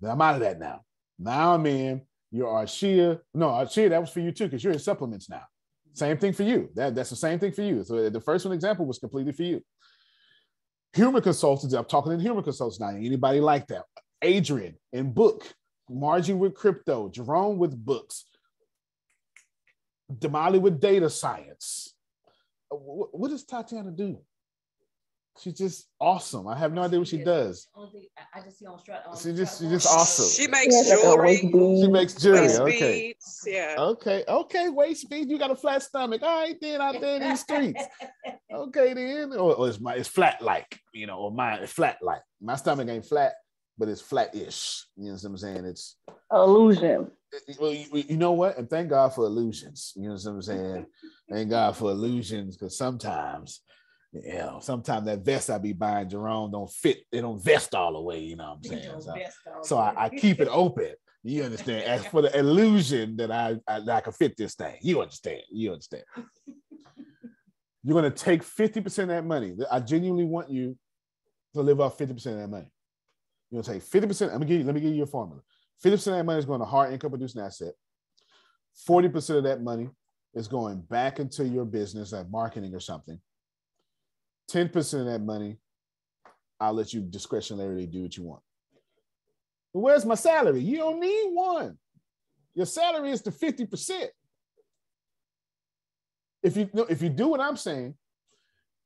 Speaker 1: Then I'm out of that now. Now I'm in your Arshia. No, Arshia, that was for you too, because you're in supplements now. Same thing for you. That, that's the same thing for you. So the first one example was completely for you. Humor consultants, I'm talking in humor consultants now. Anybody like that? Adrian in book, Margie with crypto, Jerome with books. Damali with data science. Uh, What does Tatiana do? She's just awesome. I have no idea what she does.
Speaker 6: I just see on strut.
Speaker 1: She just, she's just awesome.
Speaker 2: She makes jewelry,
Speaker 1: She makes jewelry.
Speaker 2: waist
Speaker 1: Okay.
Speaker 2: beads. Yeah.
Speaker 1: Okay. Okay. Waist beads. You got a flat stomach. All right, then out there in these streets. Okay, then. Or, or it's my it's flat like, you know, or mine is flat like. My stomach ain't flat, but it's flat-ish. You know what I'm saying? It's
Speaker 10: Illusion.
Speaker 1: well, you, you know what? And thank God for illusions. You know what I'm saying? thank God for illusions, because sometimes, you know, sometimes that vest I be buying, Jerome, don't fit. They don't vest all the way. You know what I'm saying? So, so I, I keep it open. You understand? As for the illusion that I, I that I can fit this thing, you understand? You understand? You're gonna take 50% of that money. I genuinely want you to live off 50% of that money. You're gonna take 50%. Let me give you, let me give you a formula. 50% of that money is going to hard income producing asset. 40% of that money is going back into your business like marketing or something. 10% of that money, I'll let you discretionarily do what you want. But where's my salary? You don't need one. Your salary is the 50%. If you if you do what I'm saying,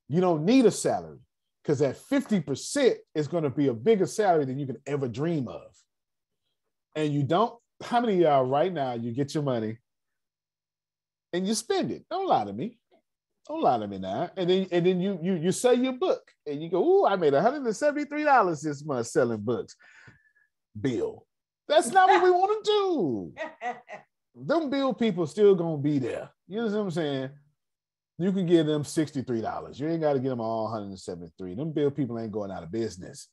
Speaker 1: you don't need a salary because that 50% is going to be a bigger salary than you can ever dream of. And you don't, how many of y'all right now you get your money and you spend it? Don't lie to me. Don't lie to me now. And then and then you you you sell your book and you go, oh, I made $173 this month selling books. Bill. That's not what we want to do. Them bill people still gonna be there. You know what I'm saying? You can give them $63. You ain't got to get them all 173. Them bill people ain't going out of business.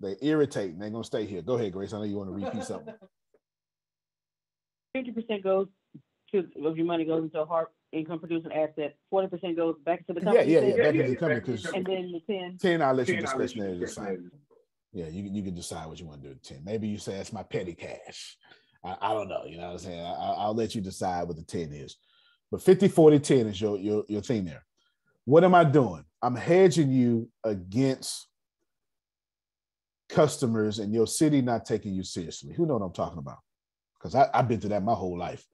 Speaker 1: They irritate and they're gonna stay here. Go ahead, Grace. I know you want to repeat something.
Speaker 14: Fifty percent goes to of your money goes into a hard income producing asset. Forty percent goes back to the
Speaker 1: Yeah,
Speaker 14: company.
Speaker 1: yeah,
Speaker 14: you
Speaker 1: yeah.
Speaker 14: said?
Speaker 1: Back into the company because
Speaker 14: And then the ten.
Speaker 1: 10, I'll let you discretionary decide. Yeah, you, can- you can decide what you want to do with 10. Maybe you say that's my petty cash. I, I don't know. You know what I'm saying? I, I- I'll let you decide what the 10 is. But 50, 40, 10 is your, your, your thing there. What am I doing? I'm hedging you against customers in your city not taking you seriously. Who know what I'm talking about? Because I've been through that my whole life.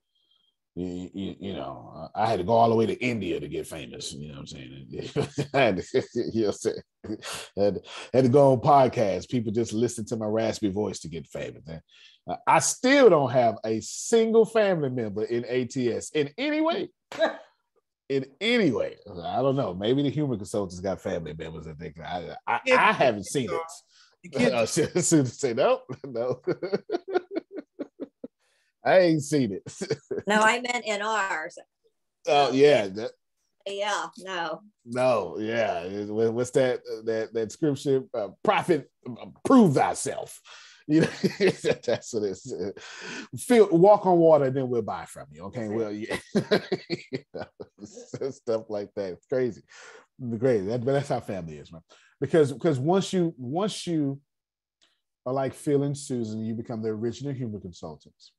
Speaker 1: You, you, you know, I had to go all the way to India to get famous. You know what I'm saying? I had to, you know saying? had, had to go on podcasts. People just listen to my raspy voice to get famous. And I still don't have a single family member in ATS in any way. In any way, I don't know. Maybe the humor consultants got family members. I think I, I, I haven't seen it.
Speaker 7: You can't
Speaker 1: I should say no, no. I ain't seen it.
Speaker 5: No, I meant in ours.
Speaker 1: Oh yeah, that,
Speaker 5: Yeah, no.
Speaker 1: no, yeah. What's that? That that scripture? Uh, prophet, uh, prove thyself. You know, that's what it's. Uh, feel walk on water, then we'll buy from you. Okay, well, yeah, You know, stuff like that. It's crazy, crazy. That, but that's how family is, man. Because because once you once you are like Phil and Susan, you become the original humor consultants,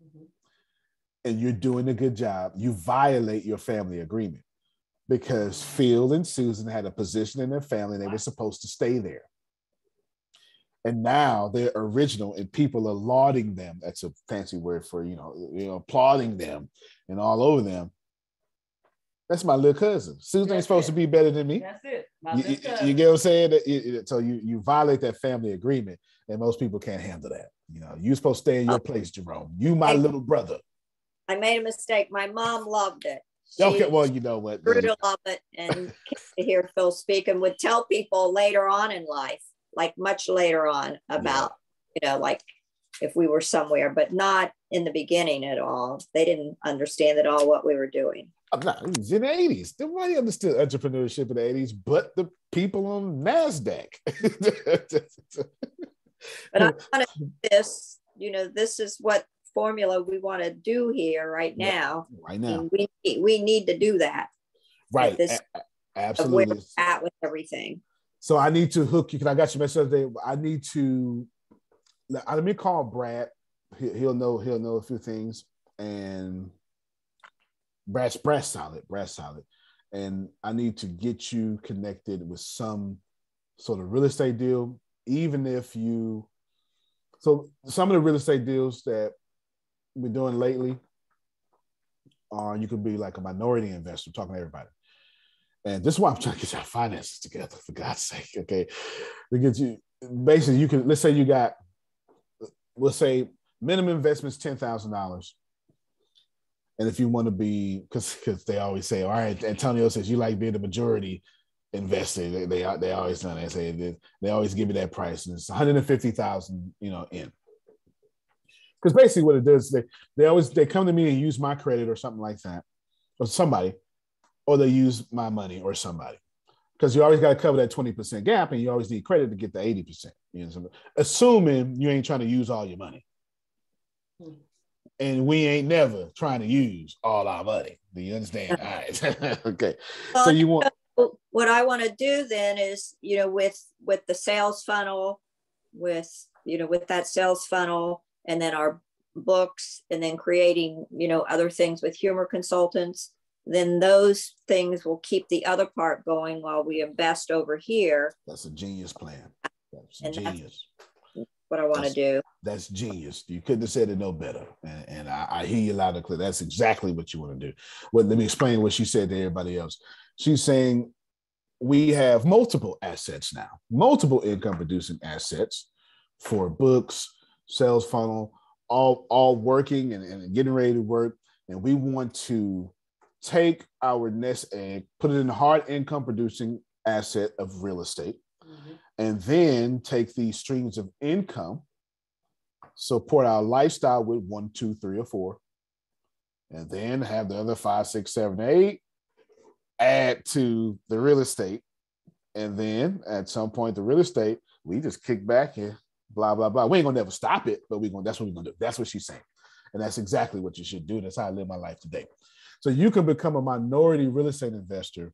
Speaker 1: and you're doing a good job. You violate your family agreement because Phil and Susan had a position in their family; and they were supposed to stay there and now they're original and people are lauding them. That's a fancy word for you know you know applauding them and all over them. That's my little cousin. Susan ain't supposed to be better than me.
Speaker 6: That's it. My
Speaker 1: you, you- you get what i'm saying? It- it- so you you violate that family agreement and most people can't handle that. You know you're supposed to stay in your uh, place jerome. You my little brother.
Speaker 5: I made a mistake. My mom loved it.
Speaker 1: okay well you know what
Speaker 5: to love it and to hear Phil speak and would tell people later on in life, like much later on, about, you know, like if we were somewhere, but not in the beginning at all. They didn't understand at all what we were doing.
Speaker 1: I'm not, it was in the 80s. Nobody understood entrepreneurship in the 80s, but the people on NASDAQ.
Speaker 5: But I want to this, you know, this is what formula we want to do here right now.
Speaker 1: right now.
Speaker 5: And we we need to do that.
Speaker 1: right.
Speaker 5: This
Speaker 1: a- absolutely.
Speaker 5: we're at with everything.
Speaker 1: So I need to hook you because I got your message today. I need to let me call Brad. He, he'll know he'll know a few things, and Brad's Brad's solid. Brad's solid, and I need to get you connected with some sort of real estate deal, even if you. So some of the real estate deals that we're doing lately, or you could be like a minority investor, talking to everybody. And this is why I'm trying to get your finances together, for God's sake. Okay. Because you basically you can let's say you got let's say minimum investments ten thousand dollars. And if you want to be because because they always say, all right, Antonio says you like being the majority investor. They they, they always done they say they, they always give you that price, and it's 150,000, you know, in. Because basically what it does, they they always they come to me and use my credit or something like that, or somebody, or they use my money or somebody. Because you always got to cover that 20% gap and you always need credit to get the 80%. You know, assuming you ain't trying to use all your money. And we ain't never trying to use all our money. Do you understand? All right. okay.
Speaker 5: Well,
Speaker 1: so you want
Speaker 5: what I want to do then is, you know, with with the sales funnel, with you know, with that sales funnel, and then our books, and then creating, you know, other things with humor consultants then those things will keep the other part going while we invest over here.
Speaker 1: That's a genius plan. That's
Speaker 5: And that's-
Speaker 1: genius.
Speaker 5: What I want to do.
Speaker 1: That's genius. You couldn't have said it no better. And, and I, I hear you loud and clear. That's exactly what you want to do. Well, let me explain what she said to everybody else. She's saying we have multiple assets now, multiple income producing assets for books, sales funnel, all all working and, and getting ready to work. And we want to take our nest egg, put it in the hard income producing asset of real estate, mm-hmm. and then take these streams of income, support our lifestyle with one, two, three, or four, and then have the other five, six, seven, eight add to the real estate. And then at some point, the real estate, we just kick back and blah, blah, blah. We ain't gonna never stop it, but we're gonna that's what we're gonna do. That's what she's saying. And that's exactly what you should do. That's how I live my life today. So you can become a minority real estate investor.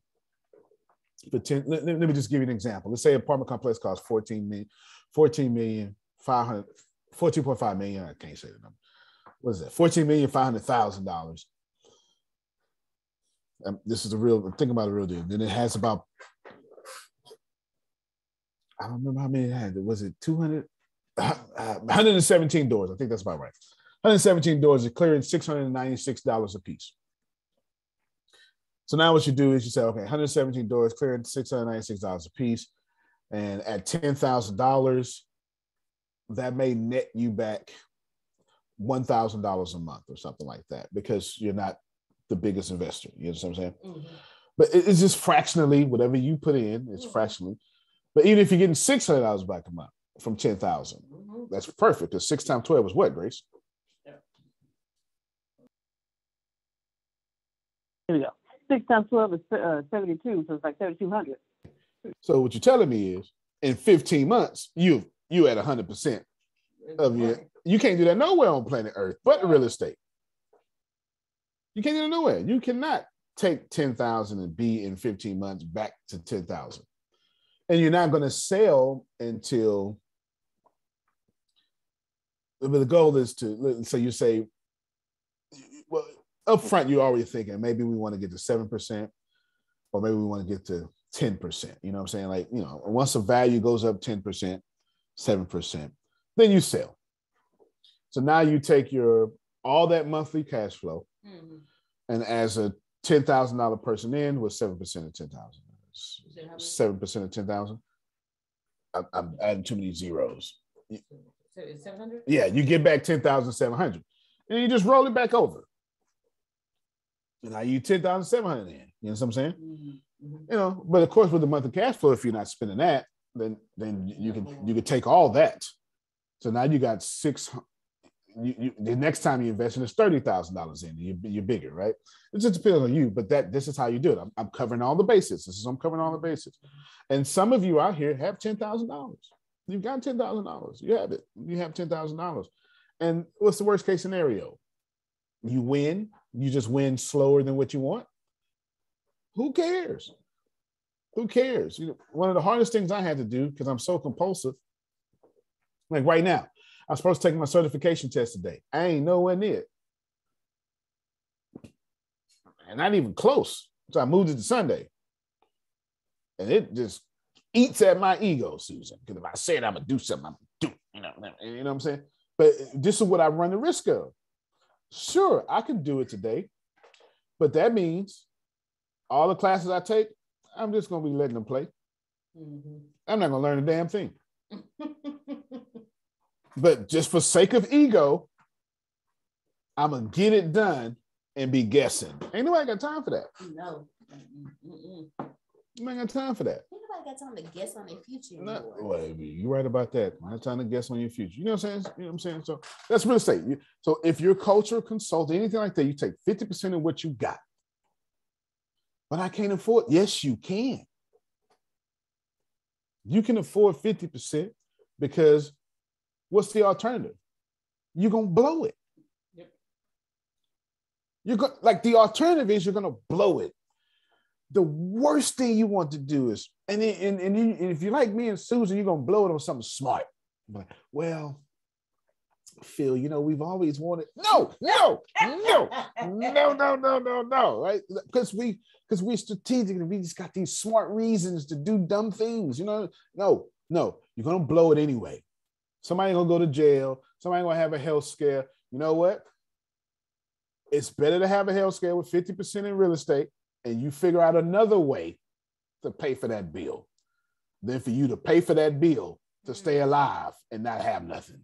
Speaker 1: 10, let, let me just give you an example. Let's say apartment complex costs 14 million, 14 million, 500, 14.5 million. I can't say the number. What is that? 14 million, 500,000 dollars. Um, this is the real, think about the real deal. Then it has about, I don't remember how many it had. Was it 200? Uh, 117 doors. I think that's about right. 117 doors are clearing $696 a piece. So now what you do is you say, okay, 117 doors clearing $696 a piece. And at $10,000, that may net you back $1,000 a month or something like that because you're not the biggest investor. You understand what I'm saying? Mm-hmm. But it's just fractionally, whatever you put in, it's mm-hmm. fractionally. But even if you're getting $600 back a month from 10,000, mm-hmm. that's perfect because six times 12 is what, Grace? Yeah.
Speaker 14: Here we go. Six times twelve is uh, seventy-two, so it's like thirty-two hundred.
Speaker 1: So what you're telling me is in 15 months, you you at 100% of your, you can't do that nowhere on planet Earth, but real estate. You can't do it nowhere. You cannot take 10,000 and be in 15 months back to 10,000. And you're not going to sell until, but the goal is to, so you say, well, up front, you're already thinking maybe we want to get to 7%, or maybe we want to get to 10%. You know what I'm saying? Like, you know, once the value goes up 10%, 7%, then you sell. So now you take your all that monthly cash flow, and as a ten thousand dollar person in with seven percent of ten thousand, seven percent of ten thousand. I'm, I'm adding too many zeros.
Speaker 6: Seven hundred?
Speaker 1: Yeah, you get back ten thousand seven hundred, and you just roll it back over. And I you ten thousand seven hundred in. You know what I'm saying? Mm-hmm. Mm-hmm. You know, but of course, with the monthly cash flow, if you're not spending that, then then you can you can take all that. So now you got six. You, you, the next time you invest in is thirty thousand dollars in. You, you're bigger, right? It just depends on you, but that this is how you do it. I'm, I'm covering all the bases. This is I'm covering all the bases. And some of you out here have ten thousand dollars. You've got ten thousand dollars. You have it. You have ten thousand dollars. And what's the worst case scenario? You win. You just win slower than what you want. Who cares? Who cares? You know, one of the hardest things I had to do because I'm so compulsive. Like right now, I'm supposed to take my certification test today. I ain't nowhere near it. And not even close. So I moved it to Sunday. And it just eats at my ego, Susan. Because if I said I'm gonna do something, I'm gonna do, you know, you know what I'm saying? But this is what I run the risk of. Sure, I can do it today, But that means all the classes I take, I'm just gonna be letting them play.
Speaker 6: Mhm.
Speaker 1: I'm not gonna learn a damn thing. But just for sake of ego, I'm gonna get it done and be guessing. Ain't nobody got time for that.
Speaker 6: No. Mm-mm,
Speaker 1: ain't got time for that.
Speaker 6: Ain't nobody got time to guess on their future
Speaker 1: No,
Speaker 6: anymore.
Speaker 1: well, you're right about that. I have time to guess on your future. You know what I'm saying? You know what I'm saying? So that's real estate. You- So if you're a culture consultant, anything like that, you take 50% of what you got. But I can't afford. Yes, you can. You can afford 50% because what's the alternative? You're gonna blow it.
Speaker 6: Yep.
Speaker 1: You're going like the alternative is you're gonna blow it. The worst thing you want to do is, and and, and, you, and if you like me and Susan, you're gonna blow it on something smart. Like, well, Phil, you know, we've always wanted. No, no, no, no, no, no, no, no, right? Because we because we're strategic and we just got these smart reasons to do dumb things. You know, no, no, you're gonna blow it anyway. Somebody gonna go to jail. Somebody gonna have a health scare. You know what? It's better to have a health scare with 50% in real estate and you figure out another way to pay for that bill than for you to pay for that bill to stay alive and not have nothing.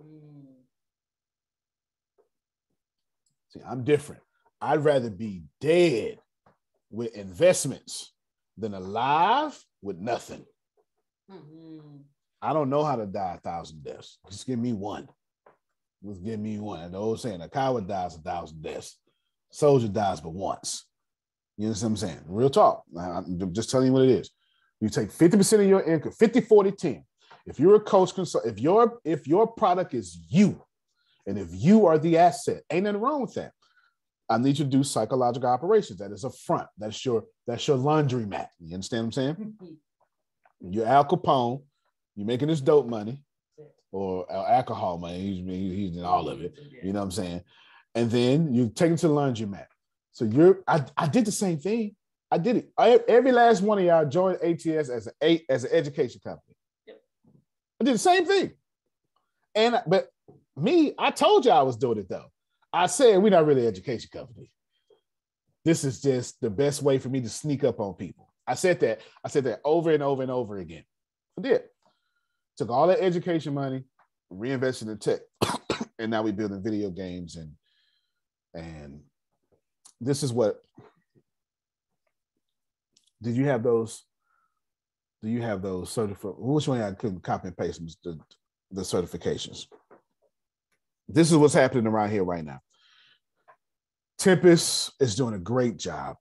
Speaker 6: Mm.
Speaker 1: See, I'm different. I'd rather be dead with investments than alive with nothing.
Speaker 6: Mhm.
Speaker 1: I don't know how to die a thousand deaths. Just give me one. Just give me one. The old saying, a coward dies a thousand deaths. Soldier dies but once. You know what I'm saying? Real talk. I'm just telling you what it is. You take 50% of your income, 50, 40, 10. If you're a coach consult, if your if your product is you, and if you are the asset, ain't nothing wrong with that. I need you to do psychological operations. That is a front. That's your that's your laundry mat. You understand what I'm saying? You're Al Capone. You're making this dope money or alcohol money. He's, he's, he's in all of it. You know what I'm saying? And then you take it to the laundry mat. So you're I, I did the same thing. I did it. I, every last one of y'all joined ATS as an a, as an education company. Yep. I did the same thing. And but me, I told you I was doing it though. I said we're not really an education company. This is just the best way for me to sneak up on people. I said that. I said that over and over and over again. I did. Took all that education money, reinvested in tech, and now we're building video games and and this is what did you have those do you have those certified which one I couldn't copy and paste them, the, the certifications? This is what's happening around here right now. Tempest is doing a great job.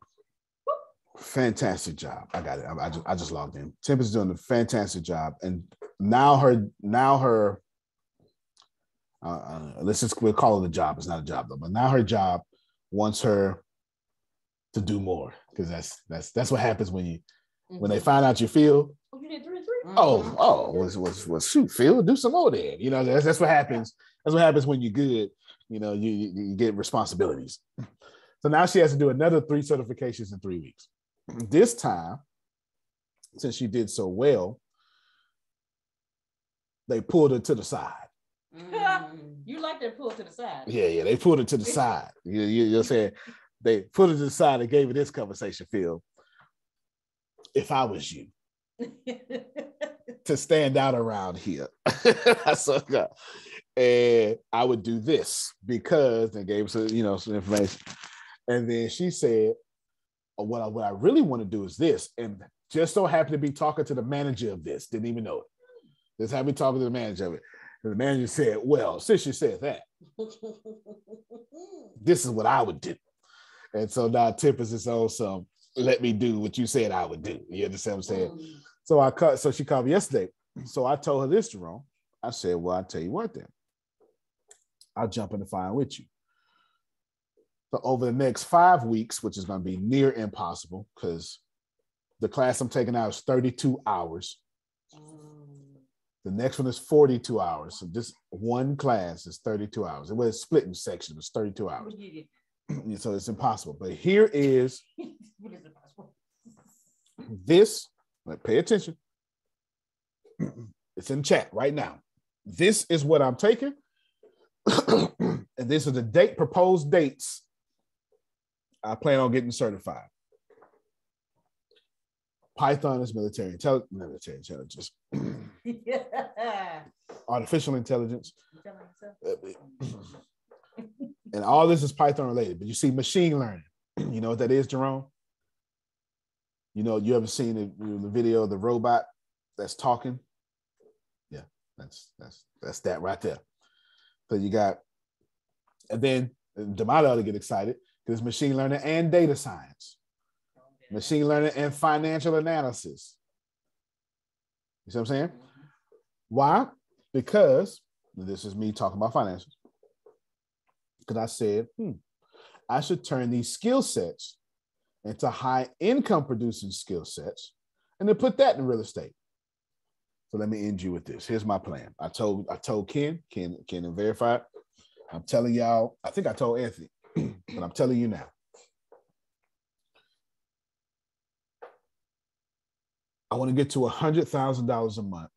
Speaker 1: Fantastic job. I got it. I, I just, I just logged in. Tempest is doing a fantastic job. And now her now her uh, uh, let's just we'll call it a job. It's not a job though. But now her job wants her to do more because that's that's that's what happens when you when they mm-hmm. find out you feel
Speaker 6: Oh, you did three, three? Mm-hmm.
Speaker 1: oh oh was was was shoot Phil do some more then you know that's that's what happens that's what happens when you're good you know you you, you get responsibilities. So now she has to do another three certifications in three weeks. This time since she did so well they pulled her to the side. Mm.
Speaker 6: You like that pull to the side.
Speaker 1: Yeah, yeah, they pulled it to the side. You, you, you're saying they put it aside and gave it this conversation, Phil. If I was you to stand out around here, that. and I would do this because they gave us, you know, some information. And then she said, oh, "What I what I really want to do is this," and just so happened to be talking to the manager of this. Didn't even know it. Just happened to be talking to the manager of it. And the manager said, "Well, since you said that." this is what I would do. And so now Tempest is on some let me do what you said I would do. You understand what I'm saying? So I cut, so she called me yesterday. So I told her this, Jerome. I said, Well, I'll tell you what then. I'll jump in the fire with you. So over the next five weeks, which is going to be near impossible because the class I'm taking out is 32 hours. The next one is 42 hours. So this one class is 32 hours. It was split in sections, it's 32 hours. so it's impossible. But here is
Speaker 6: What is it possible?
Speaker 1: this. Like, pay attention. It's in chat right now. This is what I'm taking. and this is the date proposed dates I plan on getting certified. Python is military intelligence, military intelligence, artificial intelligence, and all this is Python related. But you see, machine learning. You know what that is, Jerome? You know, you ever seen the, the video of the robot that's talking? Yeah, that's that's that's that right there. So you got, and then ought to get excited because machine learning and data science, machine learning and financial analysis. You see what I'm saying? Mm-hmm. Why? Because this is me talking about finances. Because I said, hmm, I should turn these skill sets into high income producing skill sets and then put that in real estate. So let me end you with this. Here's my plan. I told I told Ken, Ken, Ken verify it. I'm telling y'all, I think I told Anthony, but I'm telling you now. I want to get to a hundred thousand dollars a month.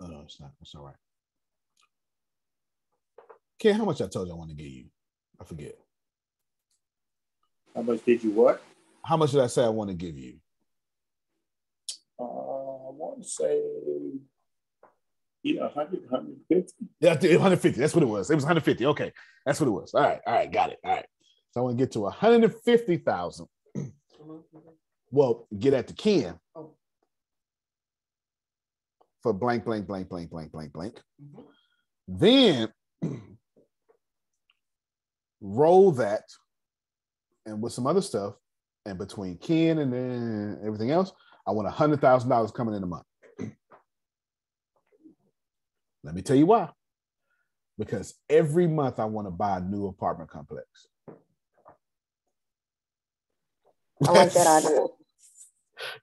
Speaker 1: Oh no, it's not. It's all right. Ken, how much I told you I want to give you? I forget.
Speaker 15: How much did you what?
Speaker 1: How much did I say I want to give you?
Speaker 15: Uh, I want to say, yeah, 100, 150.
Speaker 1: Yeah, 150. That's what it was. It was 150. Okay, that's what it was. All right, all right, got it. All right. So I want to get to 150,000. well, get at the Ken for blank, blank, blank, blank, blank, blank, blank. Then roll that and with some other stuff, and between Ken and then everything else, I want a hundred thousand dollars coming in a month. Let me tell you why. Because every month I want to buy a new apartment complex.
Speaker 13: I like that idea.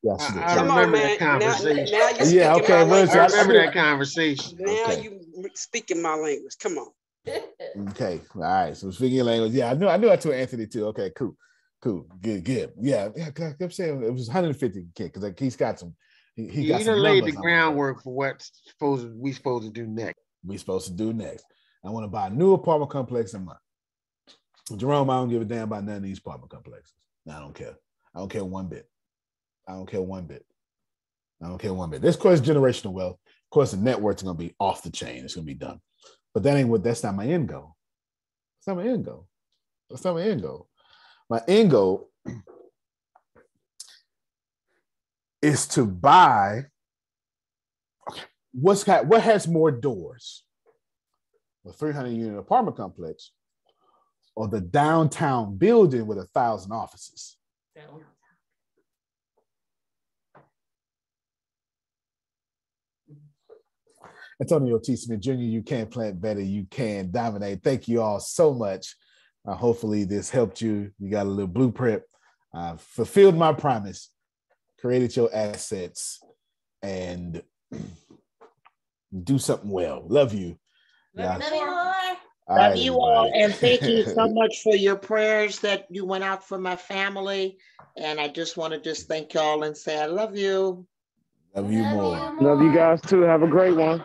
Speaker 1: Yeah,
Speaker 11: I,
Speaker 1: she did.
Speaker 11: I
Speaker 2: Come on,
Speaker 11: remember
Speaker 2: man.
Speaker 11: that
Speaker 2: Now-
Speaker 11: conversation.
Speaker 2: now you're
Speaker 1: Yeah,
Speaker 2: speaking
Speaker 1: okay,
Speaker 2: my
Speaker 1: Rich,
Speaker 11: I
Speaker 2: language.
Speaker 11: remember that conversation.
Speaker 2: Now
Speaker 1: Okay.
Speaker 2: you speaking my language. Come on.
Speaker 1: Okay, all right. So speaking your language, yeah, I knew I knew I told Anthony too. Okay, cool, cool, good, good. Yeah, yeah. I kept saying it was 150 because like he's got some. He, he got some
Speaker 11: laid the groundwork for what's supposed we supposed to do next.
Speaker 1: we supposed to do next. I want to buy a new apartment complex in month. Jerome, I don't give a damn about none of these apartment complexes. I don't care. I don't care one bit. I don't care one bit. I don't care one bit. This course generational wealth. Of course, the net worth is gonna be off the chain. It's gonna be done. But that ain't what that's not my end goal. That's not my end goal. That's not my end goal. My end goal is to buy. Okay, what's got what has more doors? The 300 unit apartment complex or the downtown building with a thousand offices? Antonio T. Smith Jr., you can plant better, you can dominate. Thank you all so much. Uh, hopefully, this helped you. You got a little blueprint. I fulfilled my promise, created your assets, and do something well. Love you. Love, Yeah. All
Speaker 13: Love you all, and thank you so much for your prayers that you went out for my family. And I just want to just thank y'all and say I love you.
Speaker 1: Love you more.
Speaker 4: Love you guys too. Have a great one.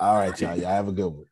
Speaker 1: All right, y'all. Y'all have a good one.